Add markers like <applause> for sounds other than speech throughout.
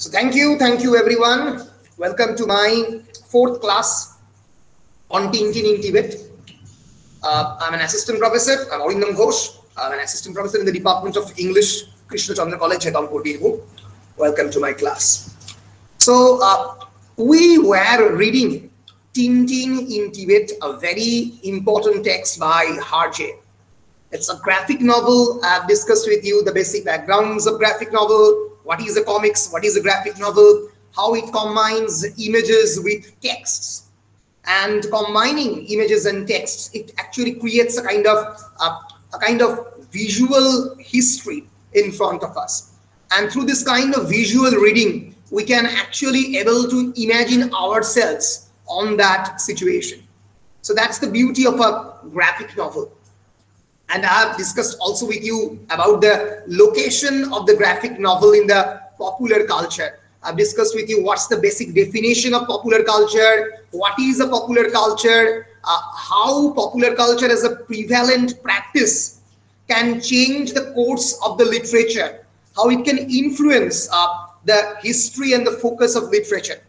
So thank you, thank you everyone. Welcome to my fourth class on Tintin in Tibet. Uh, I'm an assistant professor. I'm Arindam Ghosh. I'm an assistant professor in the Department of English, Krishna Chandra College, Hetalpur, Birbo. Welcome to my class. So uh, we were reading Tintin in Tibet, a very important text by Harje. It's a graphic novel. I've discussed with you the basic backgrounds of graphic novel, what is a comics, what is a graphic novel, how it combines images with texts. And combining images and texts, it actually creates a kind of a kind of visual history in front of us. And through this kind of visual reading, we can actually able to imagine ourselves on that situation. So that's the beauty of a graphic novel and I have discussed also with you about the location of the graphic novel in the popular culture. I've discussed with you what's the basic definition of popular culture, what is a popular culture, uh, how popular culture as a prevalent practice can change the course of the literature, how it can influence uh, the history and the focus of literature.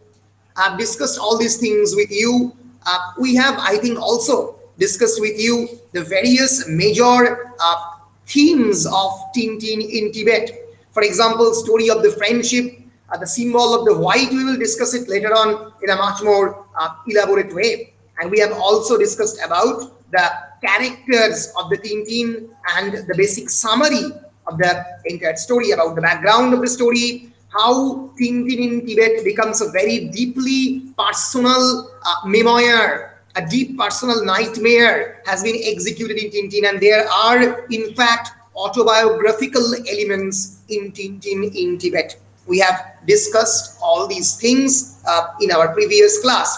I've discussed all these things with you. Uh, we have, I think, also discuss with you the various major uh, themes of Tintin in Tibet. For example, story of the friendship, uh, the symbol of the white, we will discuss it later on in a much more uh, elaborate way. And we have also discussed about the characters of the Tintin and the basic summary of the entire story, about the background of the story, how Tintin in Tibet becomes a very deeply personal uh, memoir a deep personal nightmare has been executed in Tintin, and there are, in fact, autobiographical elements in Tintin in Tibet. We have discussed all these things uh, in our previous class.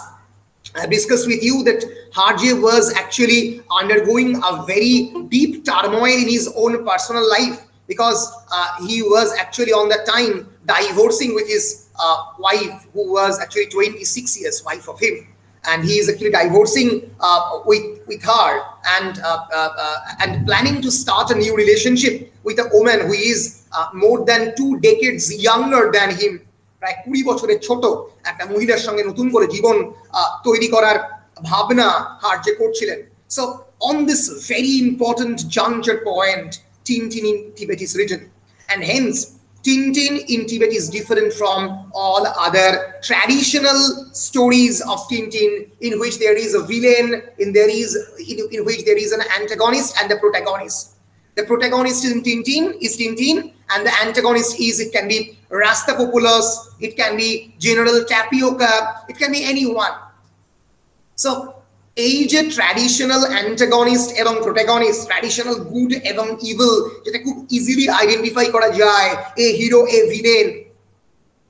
I discussed with you that Harje was actually undergoing a very deep turmoil in his own personal life because uh, he was actually on that time divorcing with his uh, wife who was actually 26 years wife of him and he is actually divorcing uh, with with her and uh, uh, uh, and planning to start a new relationship with a woman who is uh, more than two decades younger than him প্রায় কুড়ি বছরের ছোট একটা মহিলার সঙ্গে নতুন করে জীবন তৈরি করার ভাবনা হার যে করছিলেন so on this very important juncture point Tintin in Tibet is written and hence Tintin in Tibet is different from all other traditional stories of Tintin in which there is a villain, in there is in, in which there is an antagonist and the protagonist. The protagonist in Tintin is Tintin, and the antagonist is it can be Rastapopoulos, it can be General Tapioca, it can be anyone. So এই যে traditional antagonist এবং protagonist traditional good এবং evil যেটা খুব easily identify করা যায়, এ hero এ villain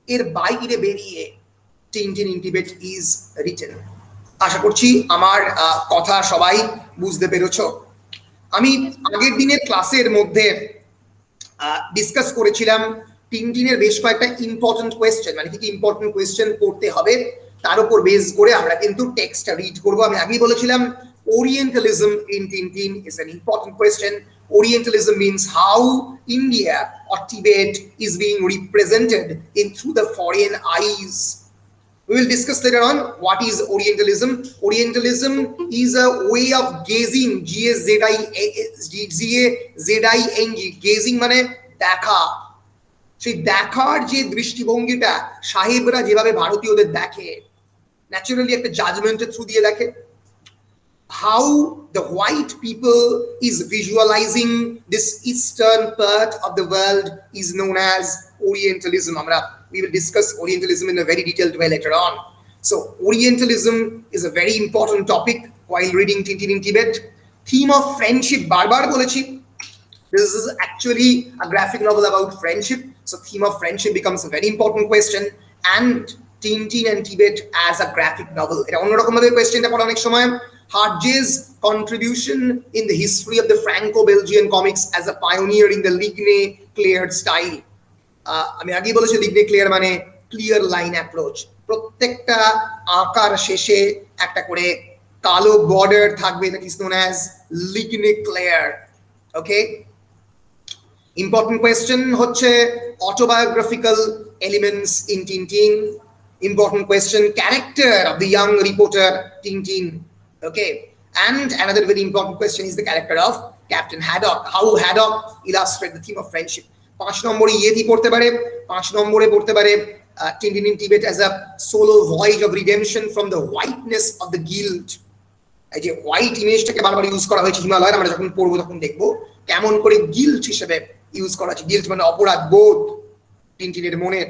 এর বাইরে বেরিয়ে Tintin in Tibet is written আশা করছি আমার কথা সবাই বুঝতে পেরেছ। আমি আগের দিনের ক্লাসের মধ্যে ডিসকাস করেছিলাম টিনটিনের বেশ কয়েকটা ইম্পর্টেন্ট কোয়েশ্চেন মানে কি কি ইম্পর্টেন্ট কোয়েশ্চেন করতে হবে। তার উপর বেস করে আমরা কিন্তু টেক্সটটা রিড করব আমি আগেই বলেছিলাম Orientalism in Tintin is an important question Orientalism means how India or Tibet is being represented in through the foreign eyes. We will discuss later on what is Orientalism. Orientalism is a way of gazing, G-A-Z-I-N-G, gazing মানে দেখা সেই দেখার যে দৃষ্টিভঙ্গিটা সাহেবরা যেভাবে ভারতীয়দের দেখে ন্যাচারালি একটা জাজমেন্টের থ্রু দিয়ে দেখে how the white people is visualizing this eastern part of the world is known as Orientalism. Amra, we will discuss Orientalism in a very detailed way later on. So Orientalism is a very important topic while reading Tintin in Tibet. Theme of friendship, barbar bolechi. This is actually a graphic novel about friendship. So theme of friendship becomes a very important question. And Tintin as a graphic novel এটা অন্যরকম ভাবে কোয়েশ্চেনটা অনেক সময়। Herge's contribution in the history of the Franco Belgian comics as a in ligne claire style আমি আগেই বলেছি ligne clear মানে ক্লিয়ার লাইন অ্যাপ্রোচ প্রত্যেকটা আকার শেষে একটা করে কালো বর্ডার থাকবে এটা known as ligne claire okay important question হচ্ছে autobiographical elements in Tintin Important question, character of the young reporter Tintin. Okay. And another very important question is the character of Captain Haddock. How Haddock illustrate the theme of friendship. পাঁচ নম্বরে Tintin in Tibet as a solo voyage of redemption from the whiteness of the guilt. এই যে white ইমেজটাকে বারবার use করা হয়েছে হিমালয়ের আমরা যখন পড়ব তখন দেখব কেমন করে গিল্ট হিসেবে ইউজ করা হচ্ছে গিল্ট মানে অপরাধ বোধ টিনটিনের মনের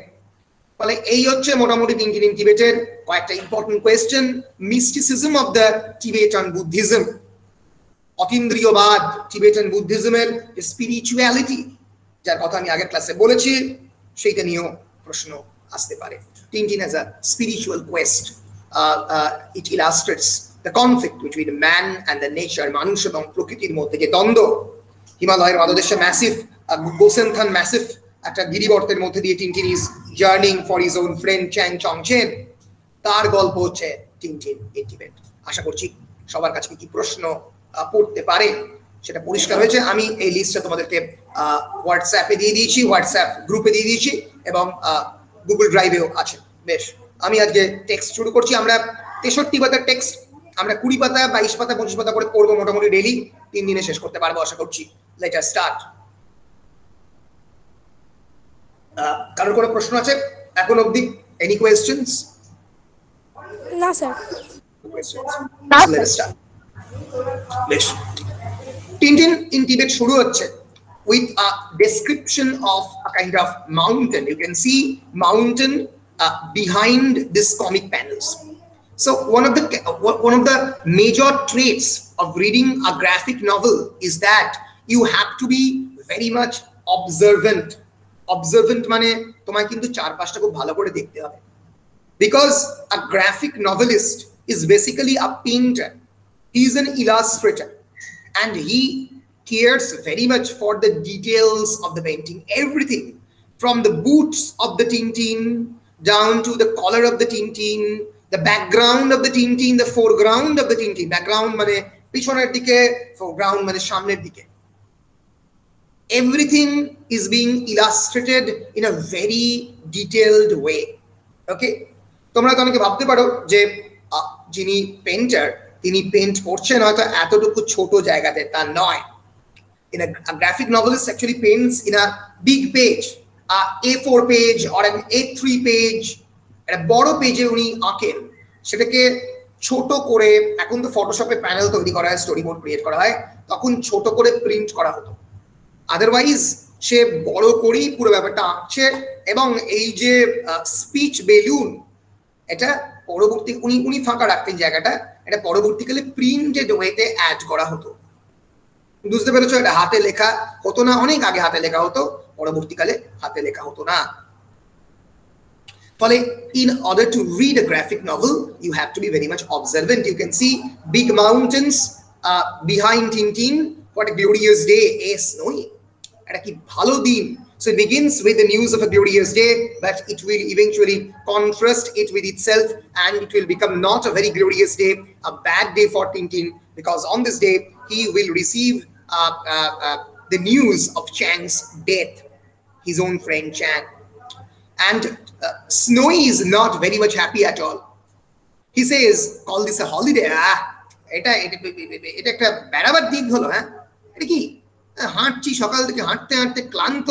ফলে এই হচ্ছে মোটামুটি ইন টিবেটের কয়েকটা important question mysticism of the Tibetan Buddhism অতীন্দ্রিয়বাদ Tibetan বুদ্ধিজমের স্পিরিচুয়ালিটি যার কথা আমি আগের ক্লাসে বলেছি, সেইটা নিয়েও প্রশ্ন আসতে পারে। Illustrates the conflict between man and the nature মানুষ এবং প্রকৃতির মধ্যে যে দ্বন্দ্ব। হিমালয়ের পাদদেশে ম্যাসিভ গোসেনথান ম্যাসিভ একটা গিরিবর্তের মধ্যে দিয়ে Tintin is journeying for his own friend Chang Chongchen তার গল্প হচ্ছে টিনটিন টিবেট আশা করছি সবার কাছে কি প্রশ্ন পড়তে পারে সেটা পরিষ্কার হয়েছে। আমি এই লিস্টটা তোমাদেরকে হোয়াটসঅ্যাপে দিয়ে দিয়েছি হোয়াটসঅ্যাপ গ্রুপে দিয়ে দিয়েছি এবং গুগল ড্রাইভেও আছে। বেশ, আমি আজকে টেক্সট শুরু করছি। আমরা তেষট্টি পাতার টেক্সট আমরা কুড়ি পাতা, বাইশ পাতা, পঁচিশ পাতা করে পড়ব মোটামুটি ডেলি তিন দিনে শেষ করতে পারব, আশা করছি। লেটার স্টার্ট কারোর কোনো প্রশ্ন আছে এখন অবধি এনি কোয়েশ্চেন্স না স্যার বেশ টিনটিন ইন টিবেট শুরু হচ্ছে with a description of a kind of mountain. You can see mountain uh, behind this comic panels. So one of the one of the major traits of reading a graphic novel is that you have to be very much observant. Observant মানে তোমায় কিন্তু চারপাশটা খুব ভালো করে দেখতে হবে because a graphic novelist is basically a painter. He is an illustrator and he cares very much for the details of the painting, everything from the boots of the Tintin down to the collar of the Tintin, the background of the Tintin, the foreground of the Tintin. Background মানে পিছনের দিকে foreground মানে সামনের দিকে Everything is being illustrated in a very detailed way. Okay? তোমরা তো অনেকে ভাবতে পারো যে যিনি পেন্টার তিনি পেন্ট করছেন হয়তো এতটুকু ছোট জায়গাতে তা নয়। In a, a graphic novelist actually paints in a big page a A4 page or an A3 page একটা বড় পেজে উনি আঁকেন। সেটাকে ছোট করে এখন তো ফটোশপে প্যানেল তৈরি করা হয় স্টোরি বোর্ড ক্রিয়েট করা হয় তখন ছোট করে প্রিন্ট করা হতো। আদারওয়াইজ সে বড় করেই পুরো ব্যাপারটা আঁকছে এবং এই যে স্পিচ বেলুন এটা পরবর্তী উনি উনি ফাঁকা রাখতেন জায়গাটা এটা পরবর্তীকালে প্রিন্টেড ওয়েতে অ্যাড করা হতো। বুঝতে পেরেছ? এটা হাতে লেখা হতো না অনেক আগে হাতে লেখা হতো পরবর্তীকালে হাতে লেখা হতো না। ফলে in order to read a graphic novel you have to be very much observant. You can see big mountains uh, behind Tintin what a glorious day A snowy এটা কি ভালো দিন So it begins with the news of a glorious day, but it will eventually contrast it with itself and it will become not a very glorious day, a bad day for Tintin, because on this day he will receive uh, uh, uh, the news of Chang's death, his own friend Chang. And uh, Snowy is not very much happy at all. He says, call this a holiday. Ah, এটা এটা একটা বেড়াবার দিন হলো হ্যাঁ এটা কি হাঁটছি, সকাল থেকে হাঁটতে হাঁটতে ক্লান্ত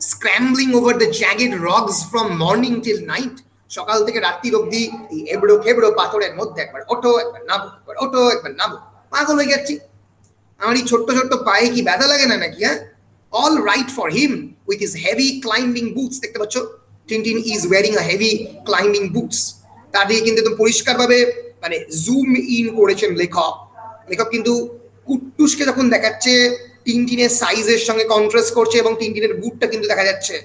scrambling over the jagged rocks from morning till night সকাল থেকে রাত্রির অব্দি এই এবড়ো খেবড়ো পাথরের মধ্যে একবার ওঠো, একবার নামো, একবার ওঠো, একবার নামো। পাগল হয়ে যাচ্ছি। আমার এই ছোট্ট ছোট্ট পায়ে কি ব্যথা লাগে না নাকি হ্যাঁ? All right for him with his heavy climbing boots দেখতে পাচ্ছ? Tintin is wearing a heavy climbing boots তার দিয়ে কিন্তু একদম পরিষ্কারভাবে মানে জুম ইন করেছেন লেখক। লেখক কিন্তু কুট্টুসকে যখন দেখাচ্ছে টিনটিনের সাইজের সঙ্গে কন্ট্রাস্ট করছে এবং টিনটিনের বুটটা কিন্তু দেখা যাচ্ছে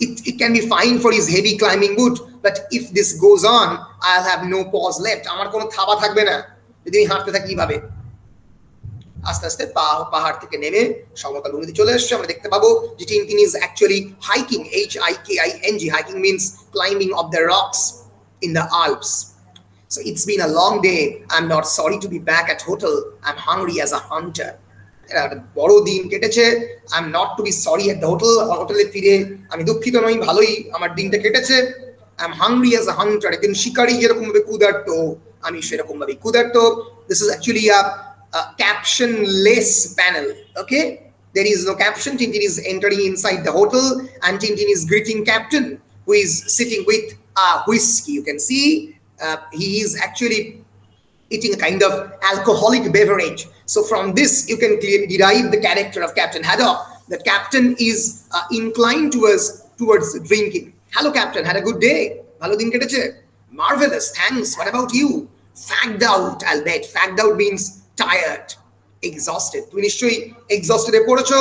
It, it can be fine for his heavy climbing boot, but if this goes on, I'll have no pause left. আমার কোনো থাবা থাকবে না যদি আমি হাঁটতে থাকি কীভাবে আস্তে আস্তে পাহাড় থেকে নেমে সমতল ভূমিতে চলে এসছে আমরা দেখতে পাবো যে Tintin is actually hiking H I K I N G hiking means climbing of the rocks in the Alps So it's been a long day. I'm not sorry to be back at hotel. I'm hungry as a hunter. একটা বড় দিন কেটেছে I am not to be sorry at the hotel হোটেলে ফিরে আমি দুঃখিত নই ভালোই আমার দিনটা কেটেছে I am hungry as a hunter একদিন শিকারি যেরকম ভাবে ক্ষুধার্ত আমি সেরকম ভাবে ক্ষুধার্ত this is actually a less panel okay There is no caption. Tintin is entering inside the hotel, and Tintin is greeting Captain, who is sitting with a whiskey. You can see uh, he is actually eating a kind of alcoholic beverage. So from this, you can clearly derive the character of Captain Haddock. The captain is uh, inclined towards towards drinking. Hello, Captain. Had a good day. Hello, din keteche? Marvelous. Thanks. What about you? Fagged out. I'll bet. Fagged out means tired, exhausted. তুমি নিশ্চয়ই exhausted এ পড়েছো?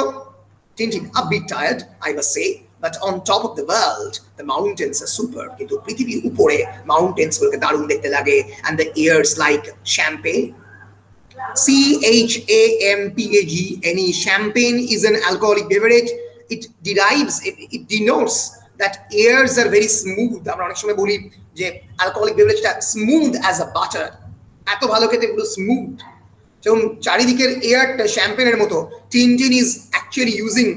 Tintin, a bit tired, I must say. but on top of the world the mountains are super কিন্তু পৃথিবীর উপরে mountains বলতে দারুণ দেখতে লাগে and the airs like champagne C H A M P A G N E champagne is an alcoholic beverage it derives it denotes that airs are very smooth আমরা অনেক সময় বলি যে অ্যালকোহলিক বেভারেজটা স্মুথ অ্যাজ আ বাটার এত ভালো খেতে পুরো স্মুথ যেমন চারিদিকের এয়ারটা শ্যাম্পেনের মতো Tintin is actually using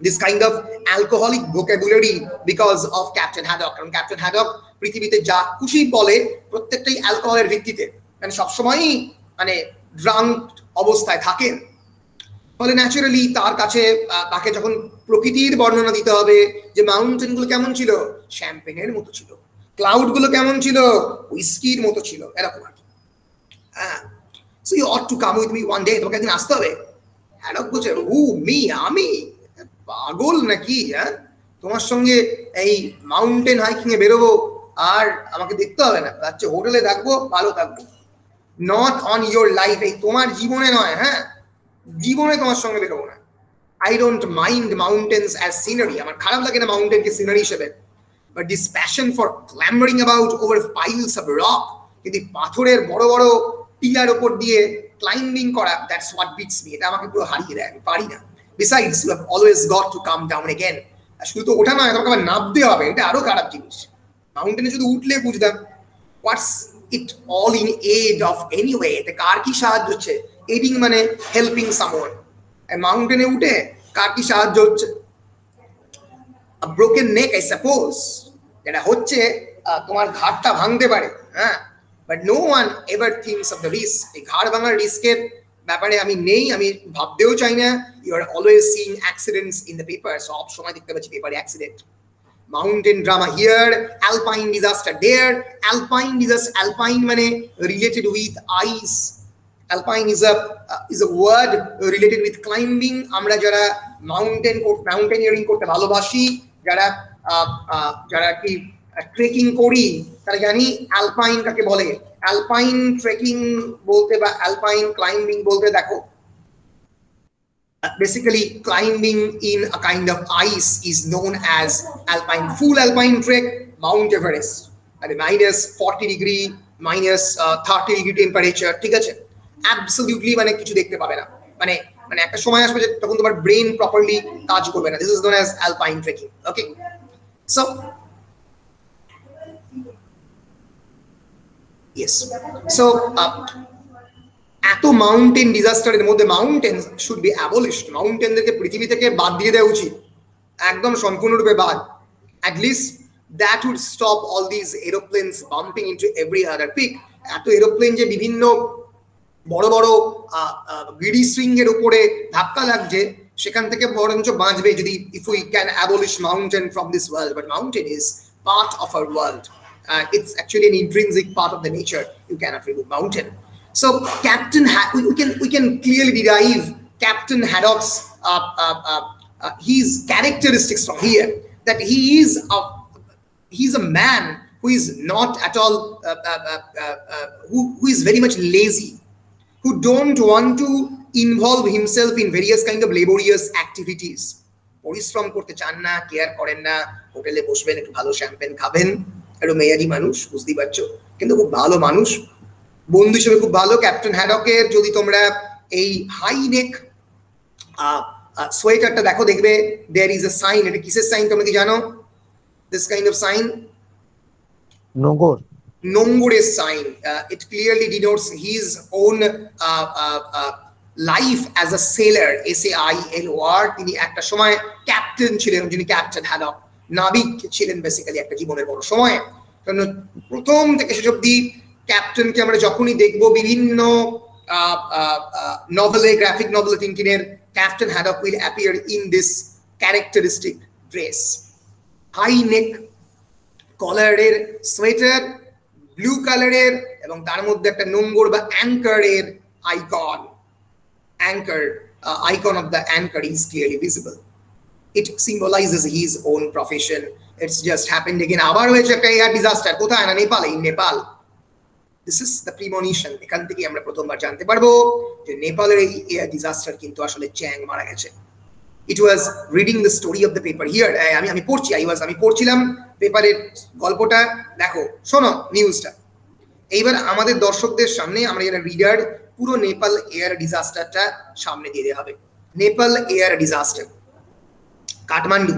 this kind of alcoholic vocabulary because of Captain Haddock কারণ ক্যাপ্টেন হ্যাডক পৃথিবীতে যা খুশি বলে প্রত্যেকটাই অ্যালকোহলের ভিত্তিতে। মানে সবসময়ই মানে ড্রাঙ্ক অবস্থায় থাকেন। ফলে ন্যাচারালি তার কাছে তাকে যখন প্রকৃতির বর্ণনা দিতে হবে যে মাউন্টেনগুলো কেমন ছিল শ্যাম্পেনের মতো ছিল ক্লাউডগুলো কেমন ছিল উইস্কির মতো ছিল, এরকম আর কি। হ্যাঁ so you ought to come with me one day তোমাকে একদিন আসতে হবে। হ্যাডক বলছে হু মি আমি? পাগল নাকি হ্যাঁ? তোমার সঙ্গে এই মাউন্টেন হাইকিং এ বেরোবো আর আমাকে দেখতে হবে না। আচ্ছা হোটেলে থাকব, ভালো থাকব। নট অন ইয়োর লাইফ এই তোমার জীবনে নয় হ্যাঁ? জীবনে তোমার সঙ্গে বেরোবো না। I don't mind mountains as scenery আমার খারাপ লাগে না মাউন্টেনকে সিনারি হিসেবে। But this passion for clambering about over piles of rock কিন্তু পাথরের বড় বড় টিলার ওপর দিয়ে ক্লাইম্বিং করা দ্যাটস হোয়াট বিটস মি এটা আমাকে পুরো হারিয়ে দেয়, আমি পারি না। Besides you have always got to come down again শুধু তো ওঠা নয়, তোমাকে আবার নামতে হবে, এটা আরও খারাপ জিনিস। মাউন্টেনে শুধু উঠলে বুঝতাম what's it all in aid of any way কার কি সাহায্য হচ্ছে? এডিং মানে হেল্পিং সামওয়ান মাউন্টেনে উঠে কার কি সাহায্য হচ্ছে? ব্রোকেন নেক আই সাপোজ যেটা হচ্ছে তোমার ঘাটটা ভাঙতে পারে হ্যাঁ? But no one ever thinks of the risk এই ঘাড় ভাঙার রিস্কের ব্যাপারে আমি নেই, আমি ভাবতেও চাই না। You are always seeing accidents in the paper সব সময় দেখতে পাচ্ছি পেপারে accident mountain drama here alpine disaster there alpine disaster alpine মানে related with ice alpine is a is a word related with climbing আমরা যারা মাউন্টেন মাউন্টেনিয়ারিং করতে ভালোবাসি, যারা যারা কি uh, ট্রেকিং করি তারা জানি অ্যালপাইন কাকে বলে? অ্যালপাইন ট্রেকিং বলতে বা অ্যালপাইন ক্লাইম্বিং বলতে দেখো basically climbing in a kind of ice is known as alpine full alpine trek mount everest. minus 40 degree minus uh, 30 degree temperature ঠিক আছে? অ্যাবসলিউটলি মানে কিছু দেখতে পাবে না। মানে মানে একটা সময় আসবে যে তখন তোমার ব্রেন প্রপারলি কাজ করবে না। This is known as alpine trekking okay so yes so এত মাউন্টেন ডিজাস্টারের মধ্যে মাউন্টেন শুড বি অ্যাবলিশড মাউন্টেনদেরকে পৃথিবী থেকে বাদ দিয়ে দেওয়া উচিত। একদম সম্পূর্ণরূপে বাদ। At least that would stop all these aeroplanes bumping into every other peak এত এরোপ্লেন যে বিভিন্ন বড় বড় গিডি সুইং এর উপরে ধাক্কা লাগছে, সেখান থেকে বরঞ্চ বাঁচবে যদি if we can abolish mountain from this world but mountain is part of our world it's actually an intrinsic part of the nature. You cannot remove mountain. So Captain, ha- we we can we can clearly derive Captain Haddock's uh, uh, uh, uh, his characteristics from here. That he is a he's a man who is not at all uh, uh, uh, uh, uh, who, who is very much lazy, who don't want to involve himself in various kind of laborious activities. পরিশ্রম করতে চান না care করেন না হোটেলে বসবেন একটু ভালো শ্যাম্পেন খাবেন একটু মেয়ারি মানুষ বুঝতেই পারছ? কিন্তু খুব ভালো মানুষ। বন্ধু হিসেবে খুব ভালো। ক্যাপ্টেন হ্যাডকের যদি তোমরা এই হাই নেক সোয়েটারটা দেখো দেখবে দেয়ার ইজ এ সাইন এটা কিসের সাইন তোমরা কি জানো? দিস কাইন্ড অফ সাইন নোংর নোংরের sign it clearly denotes his own life as a sailor S A I L O R তিনি একটা সময় ক্যাপ্টেন ছিলেন যিনি ক্যাপ্টেন হ্যাডক। নাবিক ছিলেন বেসিক্যালি একটা জীবনের বড় সময়। কারণ প্রথম থেকে শেষ অব্দি ক্যাপ্টেনকে আমরা যখনই দেখব, বিভিন্ন নভেলে গ্রাফিক নভেলে টিনটিনের Captain Haddock will appear in this characteristic dress high neck কলারের sweater blue কালারের এবং তার মধ্যে একটা নোঙ্গর বা অ্যাঙ্কারের icon anchor icon of the anchor is clearly visible it symbolizes his own profession it's just happened again আবার হয়েছে একটা এয়ার ডিজাস্টার কোথায়? না, নেপালে। In Nepal. This is the premonition এখান থেকে আমরা প্রথমবার জানতে পারব যে নেপালের এই এয়ার ডিজাস্টার কিন্তু আসলে চ্যাং মারা গেছে। It was reading the story of the paper here আমি আমি পড়ছি। আই ওয়াজ আমি পড়ছিলাম পেপারের গল্পটা। দেখো, শোনো নিউজটা এইবার আমাদের দর্শকদের সামনে আমরা যারা রিডার পুরো নেপাল এয়ার ডিজাস্টারটা সামনে দিয়ে দেওয়া হবে। Nepal air disaster Kathmandu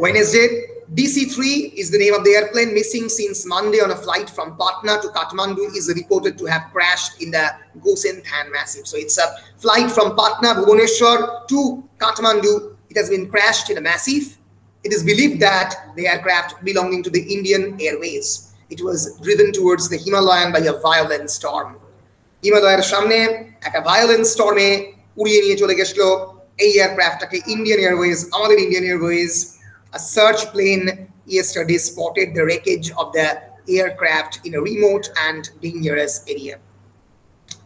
Wednesday, DC-3 is the name of the airplane missing since Monday on a flight from Patna to Kathmandu is reported to have crashed in the Gosenthan Massif. So it's a flight from Patna, Bhubaneswar to Kathmandu. It has been crashed in a massif. It is believed that the aircraft belonging to the Indian Airways. It was driven towards the Himalayan by a violent storm. হিমালয়ের সামনে একটা violent স্টর্মে উড়িয়ে নিয়ে চলে গেছিল এই এয়ারক্রাফটটাকে Indian Airways আমাদের Indian Airways A search plane yesterday spotted the wreckage of the aircraft in a remote and dangerous area.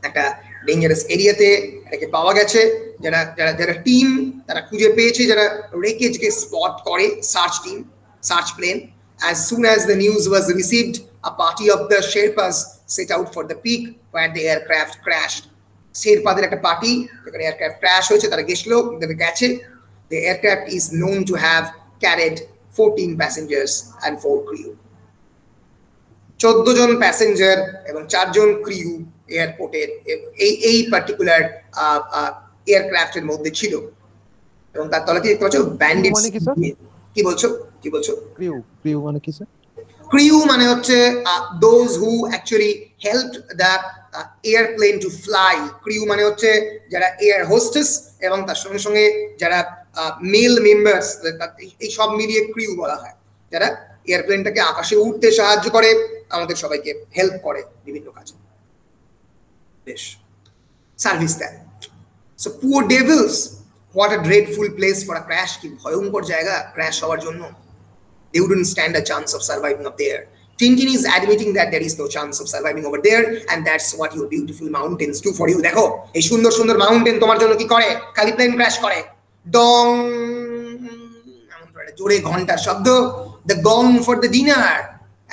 একটা ডেঞ্জারাস এরিয়াতে এটাকে পাওয়া গেছে যারা যারা যারা টিম তারা খুঁজে পেয়েছে যারা রেকেজকে স্পট করে search team search plane as soon as the news was received a party of the sherpas set out for the peak where the aircraft crashed শেরপাদের একটা পার্টি যেখানে এয়ারক্রাফট ক্র্যাশ হয়েছে তারা গেছিল গেছে the aircraft is known to have carried 14 passengers and four crew. চোদ্দ জন passenger এবং চারজন ক্রিউ এয়ারপোর্টের এই এই পার্টিকুলার এয়ারক্রাফটের মধ্যে ছিল। এবং তার তলাতে দেখতে পাচ্ছ ব্যান্ডিট স্যার? কি বলছো? কি বলছো? ক্রিউ ক্রিউ মানে কি স্যার ক্রিউ মানে হচ্ছে those who actually help the airplane to fly crew মানে হচ্ছে যারা এয়ার হোস্টেস এবং তার সঙ্গে সঙ্গে যারা মেল মেম্বার্স এই সব মিলিয়ে ক্রিউ বলা হয়। যারা এয়ারপ্লেনটাকে আকাশে উঠতে সাহায্য করে, আমাদের সবাইকে হেল্প করে বিভিন্ন কাজে। বেশ। সার্ভিস দেয়। So poor devils what a dreadful place for a crash কি ভয়ঙ্কর জায়গা ক্র্যাশ হওয়ার জন্য। They wouldn't stand a chance of surviving up there. Tintin is admitting that there is no chance of surviving over there, and that's what your beautiful mountains do for you. দেখো এই সুন্দর সুন্দর mountain তোমার জন্য কি করে খালি plane crash করে ডং জোরে ঘণ্টার শব্দ দ্য গং ফর দ্য ডিনার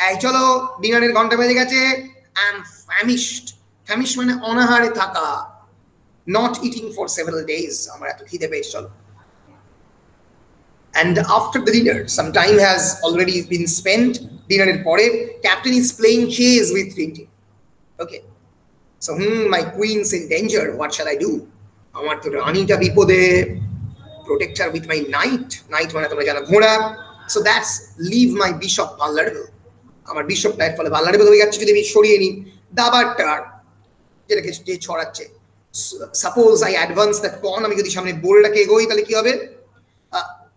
এই চলো ডিনারের ঘণ্টা বেজে গেছে আই ফ্যামিশড ফ্যামিশ মানে অনাহারে থাকা not eating for several days আমার এত খিদে পেয়েছে চলো And after the dinner, some time has already been spent. Dinner পরে, captain is playing chess with Tintin. Okay. So, hmm, my queen's in danger. What shall I do? আমার তো রানীটা বিপদে protect her with my knight. Knight মানে তোমরা জানো ঘোড়া. So that's leave my bishop vulnerable. আমার বিশপটা এর ফলে vulnerable হয়ে যাচ্ছে যদি আমি সরিয়ে নিই দাবারটা যেটাকে যে ছড়াচ্ছে সাপোজ আই অ্যাডভান্স দ্যাট পন আমি যদি সামনে বোলটাকে এগোই কি হবে Uh,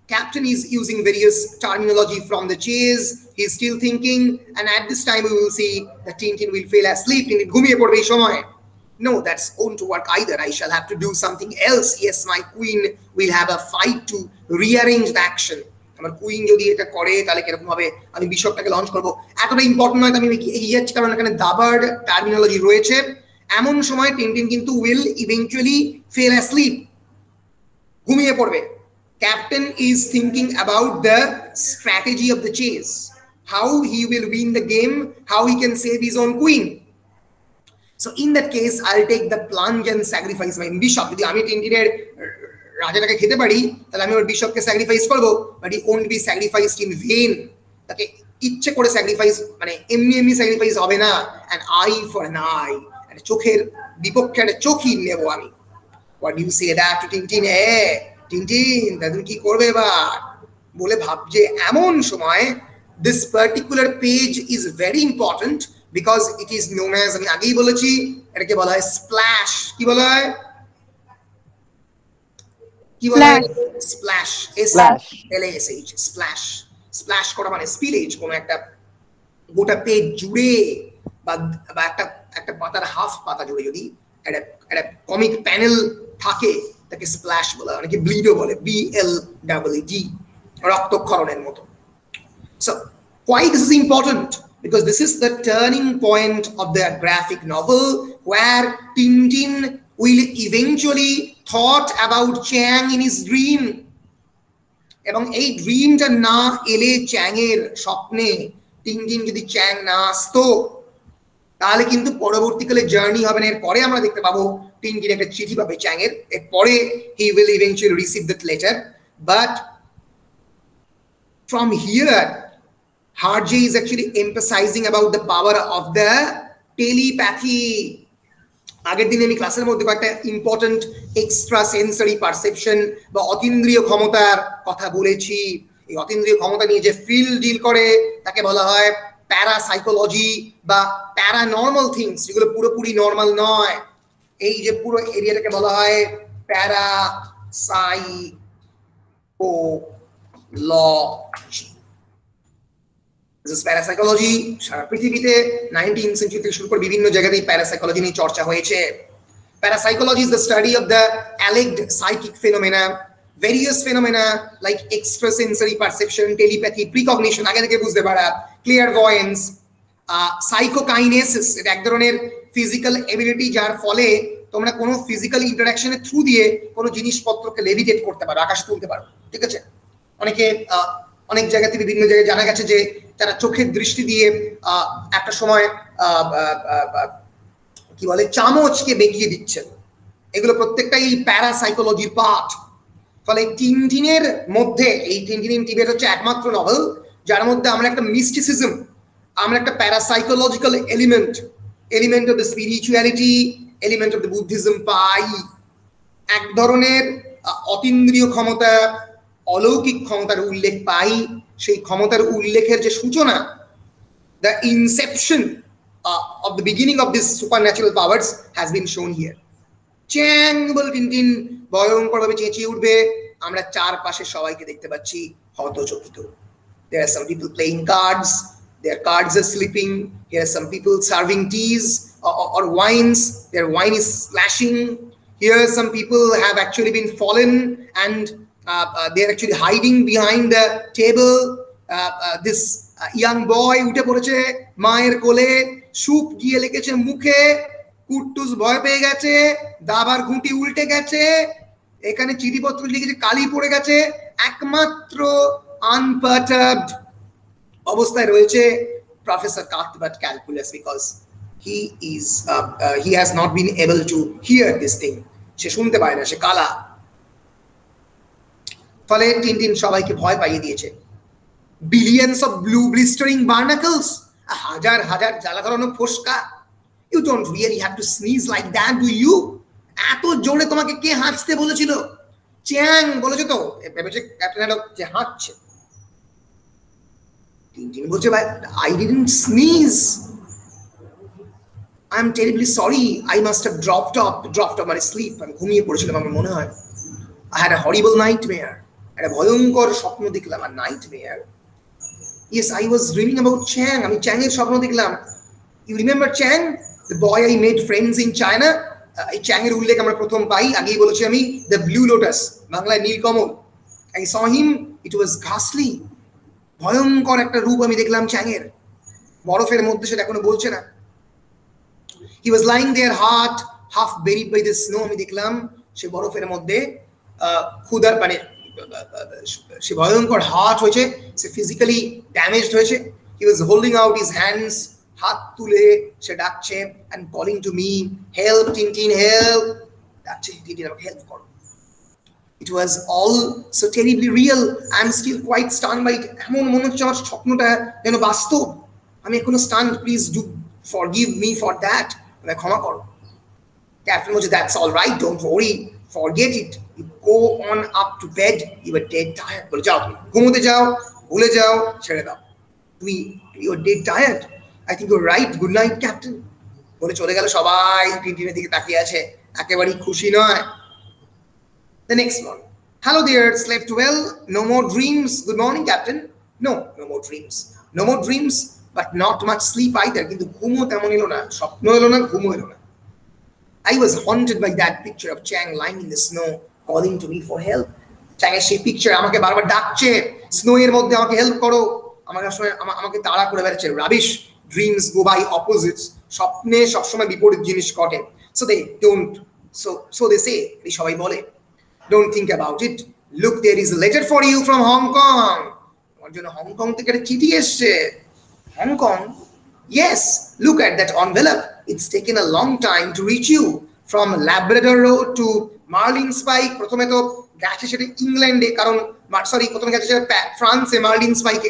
captain is using various terminology from the chase. He's still thinking, and at this time we will see that Tintin will fail asleep. ঘুমিয়ে পড়বে এই সময়। No, that's won't work either. I shall have to do something else. Yes, my queen will have a fight to rearrange the action. আমার queen যদি এটা করে তাহলে কীরকম হবে আমি বিশপটাকে লঞ্চ করব এতটা ইম্পর্টেন্ট নয় আমি এগিয়ে যাচ্ছি কারণ এখানে দাবার টার্মিনোলজি রয়েছে এমন সময় টিনটিন কিন্তু উইল ইভেন্চুয়ালি ফেল অ্যাসলিপ ঘুমিয়ে পড়বে captain is thinking about the strategy of the chase. How he will win the game, how he can save his own queen. So, in that case, i'll take the plunge and sacrifice my bishop. যদি আমি টিনটিনের রাজাটাকে খেতে পারি তাহলে আমি ওর বিশপকে sacrifice করব but he won't be sacrificed in vain তাকে ইচ্ছে করে স্যাক্রিফাইস মানে এমনি এমনি স্যাক্রিফাইস হবে না an eye for an eye একটা চোখের বিপক্ষে একটা চোখই নেব আমি what you say that to Tintin a Tintin তা তুমি কি করবে এবার? বলে ভাবছে এমন সময় this particular page is very important because it is known as আমি আগেই বলেছি এটাকে বলা হয় স্প্ল্যাশ কি বলা হয়? কি বলা হয়? Splash S L S H splash splash করা মানে স্পিলেজ কোনো একটা গোটা পেজ জুড়ে বা বা একটা একটা পাতার হাফ পাতা জুড়ে যদি একটা একটা কমিক প্যানেল থাকে তাকে স্প্ল্যাশ বলা অনেকে ব্লিডও বলে বি এল ডাবল ডি রক্তক্ষরণের মতো So, why this is important? Because this is the turning point of the graphic novel where Tintin will eventually thought about Chang in his dream. এবং এই ড্রিমটা না এলে চ্যাংয়ের স্বপ্নে টিনটিন যদি চ্যাং না আসতো তাহলে কিন্তু পরবর্তীকালে জার্নি হবে না। এর পরে আমরা দেখতে পাবো টিনটিন একটা চিঠি পাবে চ্যাংয়ের এর পরে he will eventually receive that letter but from here, Harjay is actually emphasizing about the power of the telepathy. আগের দিনে আমি ক্লাসের মধ্যে কয়েকটা ইম্পর্টেন্ট এক্সট্রা সেন্সরি পারসেপশন বা অতীন্দ্রিয় ক্ষমতার কথা বলেছি। এই অতীন্দ্রিয় ক্ষমতা নিয়ে যে ফিল ডিল করে তাকে বলা হয় প্যারাসাইকোলজি বা প্যারানর্মাল থিংস যেগুলো পুরোপুরি নর্মাল নয়। এই যে পুরো এরিয়াটাকে বলা হয় প্যারাসাইকোলজি This is parapsychology সারা পৃথিবীতে নাইনটিন সেঞ্চুরি থেকে শুরু করে বিভিন্ন জায়গাতেই প্যারাসাইকোলজি নিয়ে চর্চা হয়েছে। Parapsychology is the study of the alleged psychic phenomena various phenomena like extrasensory perception telepathy precognition আগে থেকে বুঝতে পারা ক্লিয়ার ভয়েন্স সাইকোকাইনেসিস এক ধরনের ফিজিক্যাল এবিলিটি যার ফলে তোমরা কোনো ফিজিক্যাল ইন্টারাকশনের থ্রু দিয়ে কোনো জিনিসপত্রকে লেভিটেট করতে পারো, আকাশে তুলতে পারো, ঠিক আছে? অনেকে অনেক জায়গাতে বিভিন্ন জায়গায় জানা গেছে যে তারা চোখের দৃষ্টি দিয়ে একটা সময় কি বলে, চামচকে বেঁকিয়ে দিচ্ছেন এগুলো প্রত্যেকটাই প্যারাসাইকোলজির পার্ট ফলে টিনটিনের মধ্যে, এই টিনটিন টিবেট হচ্ছে একমাত্র নভেল যার মধ্যে আমরা একটা মিস্টিসিজম আমরা একটা parapsychological element element of the spirituality element of the Buddhism পাই এক ধরনের অতীন্দ্রিয় ক্ষমতা, অলৌকিক ক্ষমতার উল্লেখ পাই সেই ক্ষমতার উল্লেখের যে সূচনা the inception of the the beginning of this supernatural powers has been shown here. Chang বলে টিনটিন ভয়ঙ্কর ভাবে চেঁচিয়ে উঠবে আমরা চারপাশে সবাইকে দেখতে পাচ্ছি হতচকিত There are some people playing cards. Their cards are slipping. Here are some people serving teas or, or- or wines. Their wine is splashing. Here some people have actually been fallen and uh, uh, they're actually hiding behind the table. Uh, uh, this uh, young boy উঠে পড়েছে মায়ের কোলে soup গিয়ে লেগেছে মুখে কুট্টুস ভয় পেয়ে গেছে, দাবার ঘুঁটি উল্টে গেছে, এখানে চিঠিপত্র লিখেছে, কালি পড়ে গেছে, একমাত্র আনপার্টাবড অবস্থায় রয়েছে professor Cuthbert Calculus because he is he has not been able to hear this thing সে শুনতে পায় না, সে কালা। ফলে তিন টিনটিন সবাইকে ভয় পাইয়ে দিয়েছে। Billions of blue blistering barnacles হাজার হাজার জ্বালা ধরানো ফোসকা। You don't really have to sneeze like that do you এত জোরে তোমাকে কে হাঁচতে বলেছিল? চ্যাং বলেছে তো। ভেবেছে ক্যাপ্টেন হ্যাডক যে হাঁচছে টিনটিন বলছে, ভাই I didn't sneeze I am terribly sorry I must have dropped off dropped off মানে স্লিপ আমি ঘুমিয়ে পড়েছিলাম আমার মনে হয়। I had a horrible nightmare একটা ভয়ঙ্কর স্বপ্ন দেখলাম, আর nightmare yes I was dreaming about Chang. আমি চ্যাং এর স্বপ্ন দেখলাম। You remember Chang? The boy I made friends in China এই চ্যাং এর উল্লেখ আমরা প্রথম পাই। আগেই বলেছি আমি দ্য ব্লু লোটাস বাংলায় নীলকমল আই স হিম ইট ওয়াজ ঘাসলি ভয়ঙ্কর একটা রূপ আমি দেখলাম চ্যাংয়ের বরফের মধ্যে সেটা এখনও বলছে না। He was lying there hurt half buried by the snow আমি দেখলাম সে বরফের মধ্যে আহ, ক্ষুধার মানে সে ভয়ঙ্কর হার্ট হয়েছে সে ফিজিক্যালি ড্যামেজড হয়েছে। He was holding out his hands হাত তুলে সে ডাকছে and calling to me help Tintin help ডাকছে টিনটিন আমাকে হেল্প করো। It was all so terribly real I am still quite stun by এমন মনে হচ্ছে আমার স্বপ্নটা যেন বাস্তব। আমি এখনও stun please do forgive me for that ক্ষমা করো। ক্যাপ্টেন বলছে that's all right don't worry forget it you go on up to bed you are dead tired বলে, যাও তুমি। ঘুমোতে যাও, ভুলে যাও, ছেড়ে দাও। তুমি you dead tired I think you right good night captain বলে চলে গেল সবাই টিনটিনের দিকে তাকিয়ে আছে একেবারেই খুশি নয় The next one. Hello there, slept well. No more dreams. Good morning, Captain. No, no more dreams. No more dreams, but not much sleep either. কিন্তু ঘুমও তেমন এলো না স্বপ্ন এলো না ঘুমও এলো না I was haunted by that picture of Chang lying in the snow, calling to me for help. চ্যাংয়ের সেই পিকচার আমাকে বারবার ডাকছে স্নো এর মধ্যে আমাকে হেল্প করো আমাকে আমা- আমাকে তাড়া করে বেড়াচ্ছে rubbish dreams go by opposites স্বপ্নে সবসময় বিপরীত জিনিস ঘটে। So they don't so so they say সবাই বলে don't think about it look there is letter for you from Hong Kong তোমার জন্য হংকং থেকে একটা চিঠি এসছে। Hong Kong yes look at that envelope. It's taken a long time to reach you. From Labrador road to Marlinspike প্রথমে তো গেছে সেটা ইংল্যান্ডে কারণ সরি প্রথমে গেছে সেটা ফ্রান্সে মার্লিন স্পাইকে